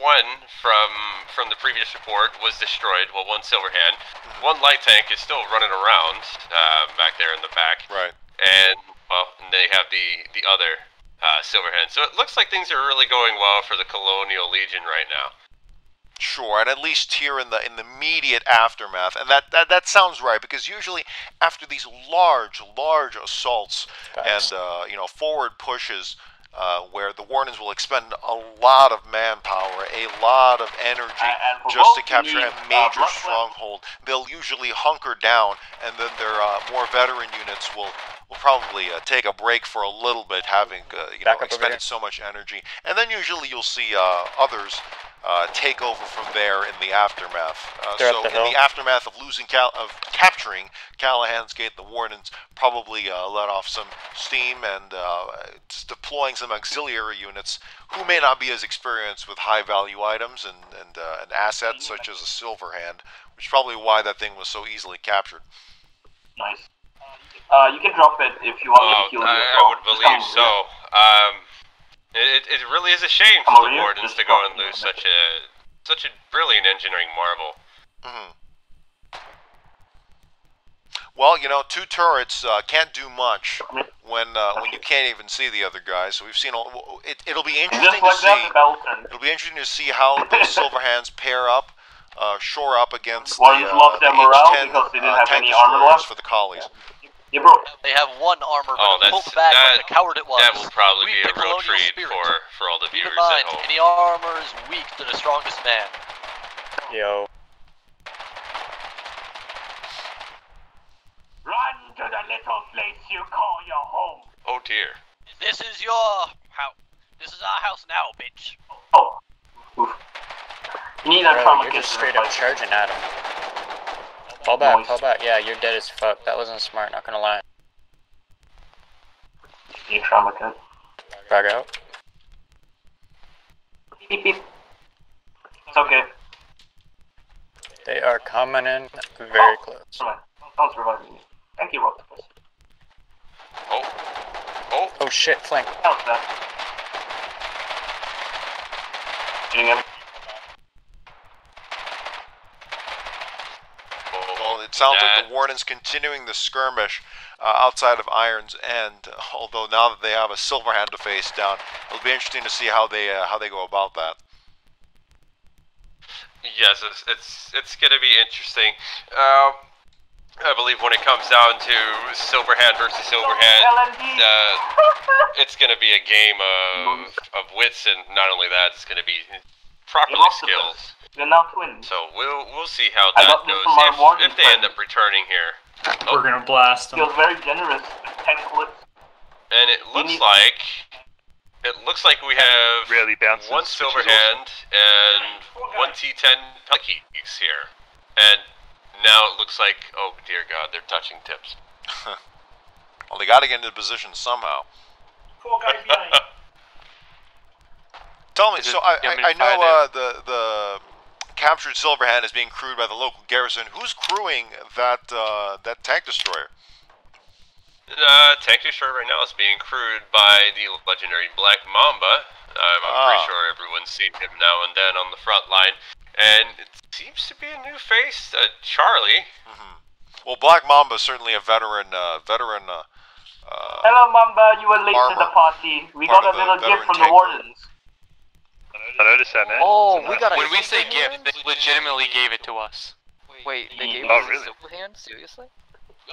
Speaker 10: one from from the previous report was destroyed. Well, one Silverhand, one light tank is still running around uh, back there in the back.
Speaker 2: Right.
Speaker 10: And well, and they have the the other uh, Silverhand. So it looks like things are really going well for the Colonial Legion right now.
Speaker 2: Sure, and at least here in the in the immediate aftermath, and that that, that sounds right because usually after these large, large assaults and uh, you know forward pushes, uh, where the Wardens will expend a lot of manpower, a lot of energy
Speaker 5: for
Speaker 2: just to capture
Speaker 5: need,
Speaker 2: a
Speaker 5: uh,
Speaker 2: major
Speaker 5: blood
Speaker 2: stronghold, they'll usually hunker down, and then their uh, more veteran units will will probably uh, take a break for a little bit, having uh, you know
Speaker 11: Back up
Speaker 2: expended so much energy, and then usually you'll see uh, others uh, take over from there in the aftermath. Uh, so
Speaker 11: the
Speaker 2: in
Speaker 11: hill.
Speaker 2: the aftermath of losing Cal- of capturing Callahan's Gate, the Wardens probably uh, let off some steam and uh, deploying some auxiliary units who may not be as experienced with high value items and and, uh, and assets such as a silver hand, which is probably why that thing was so easily captured.
Speaker 5: Nice. Uh, you can drop it if you want me
Speaker 10: Oh,
Speaker 5: to heal
Speaker 10: I,
Speaker 5: you. as
Speaker 10: I would believe so. Um, it, it really is a shame for
Speaker 5: over
Speaker 10: the
Speaker 5: here,
Speaker 10: Wardens to go and lose such a such a brilliant engineering marvel.
Speaker 2: hmm Well, you know, two turrets uh, can't do much when uh, when you can't even see the other guys. So we've seen. A, it, it'll be interesting
Speaker 5: Just
Speaker 2: to see. It'll be interesting to see how the *laughs* silver hands pair up, uh, shore up against the,
Speaker 5: Wardens
Speaker 2: uh,
Speaker 5: lost
Speaker 2: the
Speaker 5: their morale
Speaker 2: H10
Speaker 5: because they didn't
Speaker 2: uh,
Speaker 5: have any armor left.
Speaker 2: for the collies.
Speaker 5: Yeah, bro.
Speaker 12: They have one armor, but
Speaker 10: Oh,
Speaker 12: it pulled back
Speaker 10: that.
Speaker 12: like a coward it was.
Speaker 10: That will probably
Speaker 12: Weak
Speaker 10: be a
Speaker 12: to
Speaker 10: real
Speaker 12: colonial
Speaker 10: treat
Speaker 12: spirit.
Speaker 10: for for all the
Speaker 12: Keep
Speaker 10: viewers
Speaker 12: in mind,
Speaker 10: at home.
Speaker 12: any armor is weak to the strongest man.
Speaker 11: Yo.
Speaker 9: Run to the little place you call your home.
Speaker 10: Oh dear.
Speaker 12: This is your house. This is our house now, bitch.
Speaker 5: Oh. Oof. You need that
Speaker 11: Bro,
Speaker 5: trauma
Speaker 11: you're just straight up charging at him. Fall back,
Speaker 5: Nice.
Speaker 11: fall back. Yeah, you're dead as fuck. That wasn't smart, not gonna lie.
Speaker 5: Need trauma kit.
Speaker 11: Frag out.
Speaker 5: Beep beep. It's okay.
Speaker 11: They are coming in very oh, close.
Speaker 5: Come on. Don't revive me. Thank you, Octopus.
Speaker 10: Oh. Oh.
Speaker 11: Oh shit, flank.
Speaker 5: How's that? Shooting him.
Speaker 2: Well, it sounds like the Wardens continuing the skirmish uh, outside of Iron's End. *laughs* Although now that they have a silver hand to face down, it'll be interesting to see how they uh, how they go about that.
Speaker 10: Yes, it's it's, it's going to be interesting. Um, I believe when it comes down to Silverhand versus Silverhand,
Speaker 5: LMG. *laughs*
Speaker 10: uh, it's going to be a game of of wits, and not only that, it's going to be properly
Speaker 5: lost the
Speaker 10: skilled.
Speaker 5: We're now twins.
Speaker 10: So we'll we'll see how
Speaker 5: I
Speaker 10: that
Speaker 5: got
Speaker 10: goes
Speaker 5: from our
Speaker 10: if, if they end up returning here. Oh,
Speaker 15: We're gonna blast them.
Speaker 5: Feels very generous. Ten clips.
Speaker 10: and it looks
Speaker 5: need-
Speaker 10: like it looks like we have
Speaker 16: Really bounces,
Speaker 10: one
Speaker 16: which is
Speaker 10: silver
Speaker 16: awesome.
Speaker 10: hand and one T10 Pelekys here, and now it looks like oh dear God, they're touching tips. *laughs*
Speaker 2: Well, they got to get into position somehow.
Speaker 9: Four guys behind. *laughs*
Speaker 2: Tell me, so I,
Speaker 11: you want me
Speaker 2: I, I know uh, the the captured Silverhand is being crewed by the local garrison. Who's crewing that uh, that tank destroyer?
Speaker 10: Uh, tank destroyer right now is being crewed by the legendary Black Mamba. Um, I'm
Speaker 2: Ah.
Speaker 10: pretty sure everyone's seen him now and then on the front line, and it seems to be a new face, uh, Charlie.
Speaker 2: Well, Black Mamba is certainly a veteran uh, veteran. Uh, uh,
Speaker 5: Hello, Mamba. You were late to the party. We
Speaker 2: Part
Speaker 5: got a little gift from the
Speaker 2: tank
Speaker 5: wardens.
Speaker 16: I noticed that, man.
Speaker 12: Oh, we got a.
Speaker 11: When we say gift, they legitimately gave it to us.
Speaker 6: Wait, they gave
Speaker 16: Oh,
Speaker 6: us
Speaker 16: really?
Speaker 6: a silver hand? Seriously?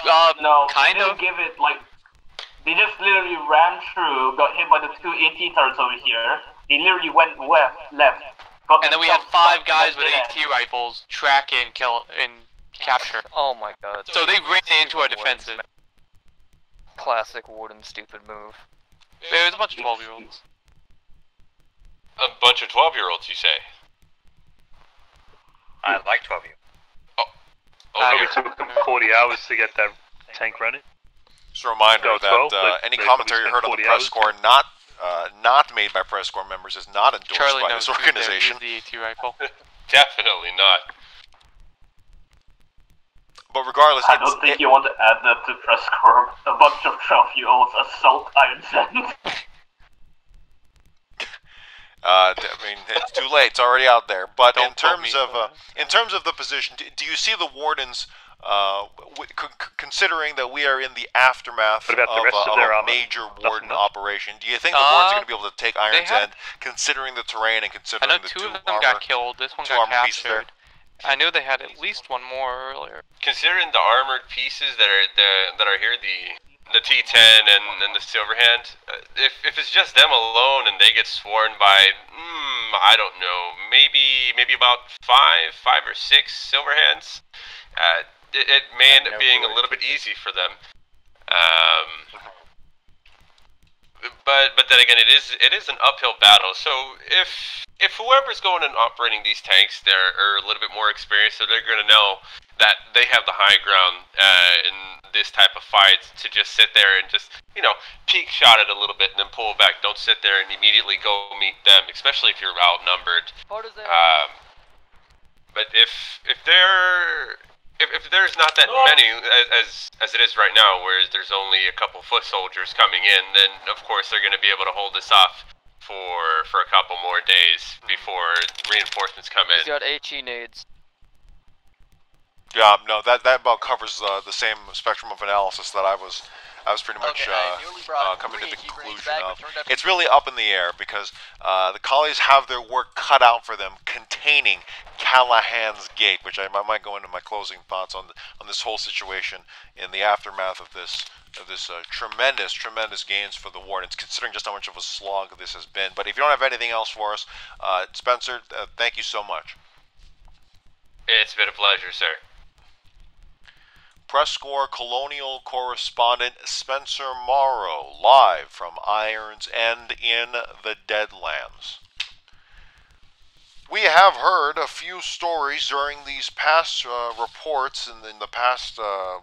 Speaker 11: Uh,
Speaker 5: No,
Speaker 11: kind
Speaker 5: they
Speaker 11: of.
Speaker 5: didn't give it like. They just literally ran through, got hit by the two AT turrets over here. They literally went west, left. Got
Speaker 11: And then we had five guys with
Speaker 5: the
Speaker 11: AT rifles track and kill and capture.
Speaker 6: Oh my god.
Speaker 11: So they ran into our defensive.
Speaker 6: Classic Warden stupid move.
Speaker 11: It was a bunch of 12 year olds.
Speaker 10: A bunch of 12 year olds, you say?
Speaker 16: I like 12 you.
Speaker 10: Oh,
Speaker 16: Probably
Speaker 10: dear.
Speaker 16: took them 40 hours to get that tank running.
Speaker 2: just a reminder
Speaker 16: No,
Speaker 2: that
Speaker 16: 12,
Speaker 2: uh, any commentary you heard on the press
Speaker 16: 40
Speaker 2: corps not uh, not made by press corps members is not endorsed
Speaker 11: Charlie
Speaker 2: by
Speaker 11: knows
Speaker 2: this
Speaker 11: who's there.
Speaker 2: organization.
Speaker 11: He's the AT rifle. *laughs*
Speaker 10: Definitely not.
Speaker 2: But regardless,
Speaker 5: I don't think
Speaker 2: it-
Speaker 5: you want to add that to press corps. A bunch of twelve-year-olds assault Iron's End. *laughs*
Speaker 2: Uh, d- I mean, it's too late. It's already out there. But in
Speaker 4: Don't quote
Speaker 2: terms of uh, in terms of the position, do, do you see the wardens? Uh, w- c- c- considering that we are in the aftermath
Speaker 16: What the
Speaker 2: of,
Speaker 16: rest
Speaker 2: a,
Speaker 16: of
Speaker 2: of
Speaker 16: their
Speaker 2: a
Speaker 16: armor?
Speaker 2: major warden
Speaker 16: much?
Speaker 2: operation, do you think the wardens are going to be able to take
Speaker 15: they
Speaker 2: Iron's
Speaker 15: had-
Speaker 2: End, considering the terrain and
Speaker 15: I
Speaker 2: considering
Speaker 15: know
Speaker 2: the
Speaker 15: two
Speaker 2: two
Speaker 15: of them
Speaker 2: armor,
Speaker 15: got killed. This one
Speaker 2: two
Speaker 15: got
Speaker 2: armor pieces there?
Speaker 15: captured. I knew they had at least one more earlier.
Speaker 10: Considering the armored pieces that are the, that are here, the the T10 and, and the Silverhand, uh, if, if it's just them alone and they get sworn by, mm, I don't know, maybe maybe about five five or six Silverhands, uh, it, it may end up being a little bit easy for them. Um, *laughs* but but then again, it is it is an uphill battle. So if if whoever's going and operating these tanks, they're are a little bit more experienced, so they're going to know that they have the high ground uh, in this type of fight to just sit there and just you know peek shot it a little bit and then pull back. Don't sit there and immediately go meet them, especially if you're outnumbered. Um, but if if they're if, if there's not that many as, as as it is right now, whereas there's only a couple foot soldiers coming in, then of course they're going to be able to hold this off for for a couple more days before reinforcements come in.
Speaker 6: He's got HE nades.
Speaker 2: Yeah, no, that that about covers uh, the same spectrum of analysis that I was I was pretty much
Speaker 12: Okay,
Speaker 2: uh, uh, coming to the conclusion
Speaker 12: back,
Speaker 2: of. It's really up in the air because uh, the collies have their work cut out for them containing Callahan's Gate, which I, I might go into my closing thoughts on the, on this whole situation in the aftermath of this of this uh, tremendous, tremendous gains for the Wardens, considering just how much of a slog this has been. But if you don't have anything else for us, uh, Spencer, uh, thank you so much.
Speaker 10: It's been a pleasure, sir.
Speaker 2: Press Corps Colonial correspondent Spencer Maro, live from Iron's End in the Deadlands. We have heard a few stories during these past uh, reports and in the past uh,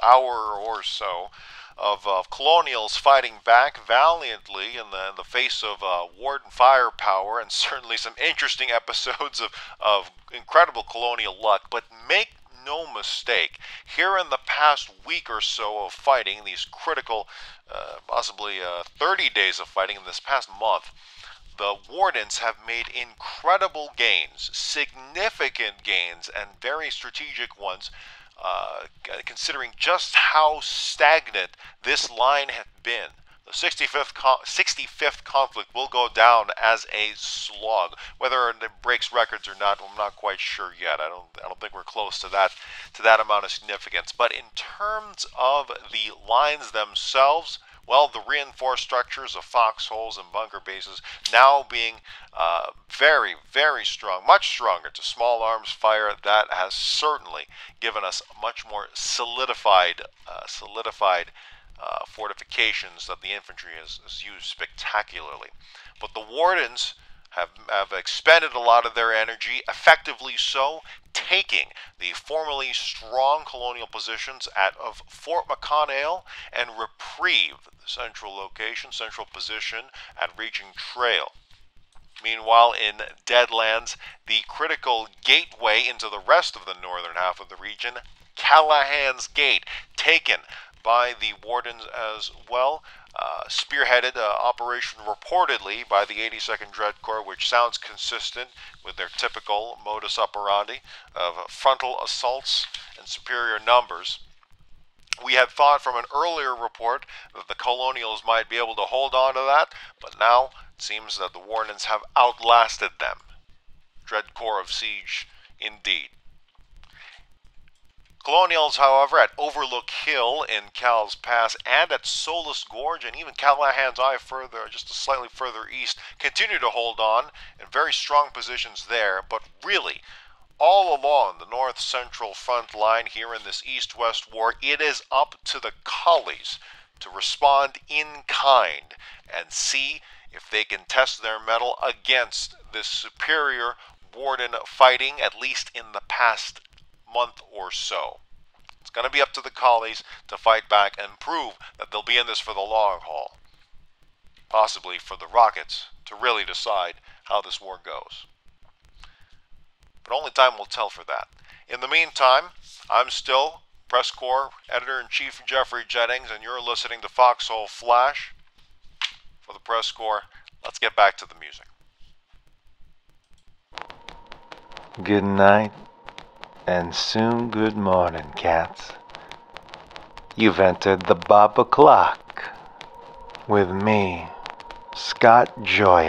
Speaker 2: hour or so of uh, colonials fighting back valiantly in the, in the face of uh, warden firepower and certainly some interesting *laughs* episodes of, of incredible colonial luck. But make no mistake, here in the past week or so of fighting, these critical, uh, possibly uh, 30 days of fighting in this past month, the Wardens have made incredible gains, significant gains, and very strategic ones, uh, considering just how stagnant this line had been. The 65th, co- 65th conflict will go down as a slog. Whether it breaks records or not, I'm not quite sure yet. I don't, I don't think we're close to that, to that amount of significance. But in terms of the lines themselves, well, the reinforced structures of foxholes and bunker bases now being uh, very, very strong, much stronger to small arms fire. That has certainly given us much more solidified, uh, solidified uh, fortifications that the infantry has, has used spectacularly. But the wardens have, have expended a lot of their energy, effectively so, taking the formerly strong colonial positions at of Fort McConnell and Reprieve, the central location, central position at Reaching Trail. Meanwhile, in Deadlands, the critical gateway into the rest of the northern half of the region, Callahan's Gate, taken by the Wardens as well. Uh, spearheaded uh, operation reportedly by the 82nd Dread Corps, which sounds consistent with their typical modus operandi of frontal assaults and superior numbers. We had thought from an earlier report that the colonials might be able to hold on to that, but now it seems that the Wardens have outlasted them. Dread Corps of Siege, indeed. Colonials, however, at Overlook Hill in Cal's Pass and at Solus Gorge and even Callahan's Eye further, just slightly further east, continue to hold on in very strong positions there, but really, all along the north central front line here in this east west war, it is up to the collies to respond in kind and see if they can test their mettle against this superior warden fighting, at least in the past month or so. It's going to be up to the collies to fight back and prove that they'll be in this for the long haul. Possibly for the Rockets to really decide how this war goes. But only time will tell for that. In the meantime, I'm still Press Corps Editor in Chief Jeffrey Jennings, and you're listening to Foxhole Flash. For the Press Corps, let's get back to the music.
Speaker 17: Good night and soon good morning, cats. You've entered the Bob O'Clock with me, Scott Joy.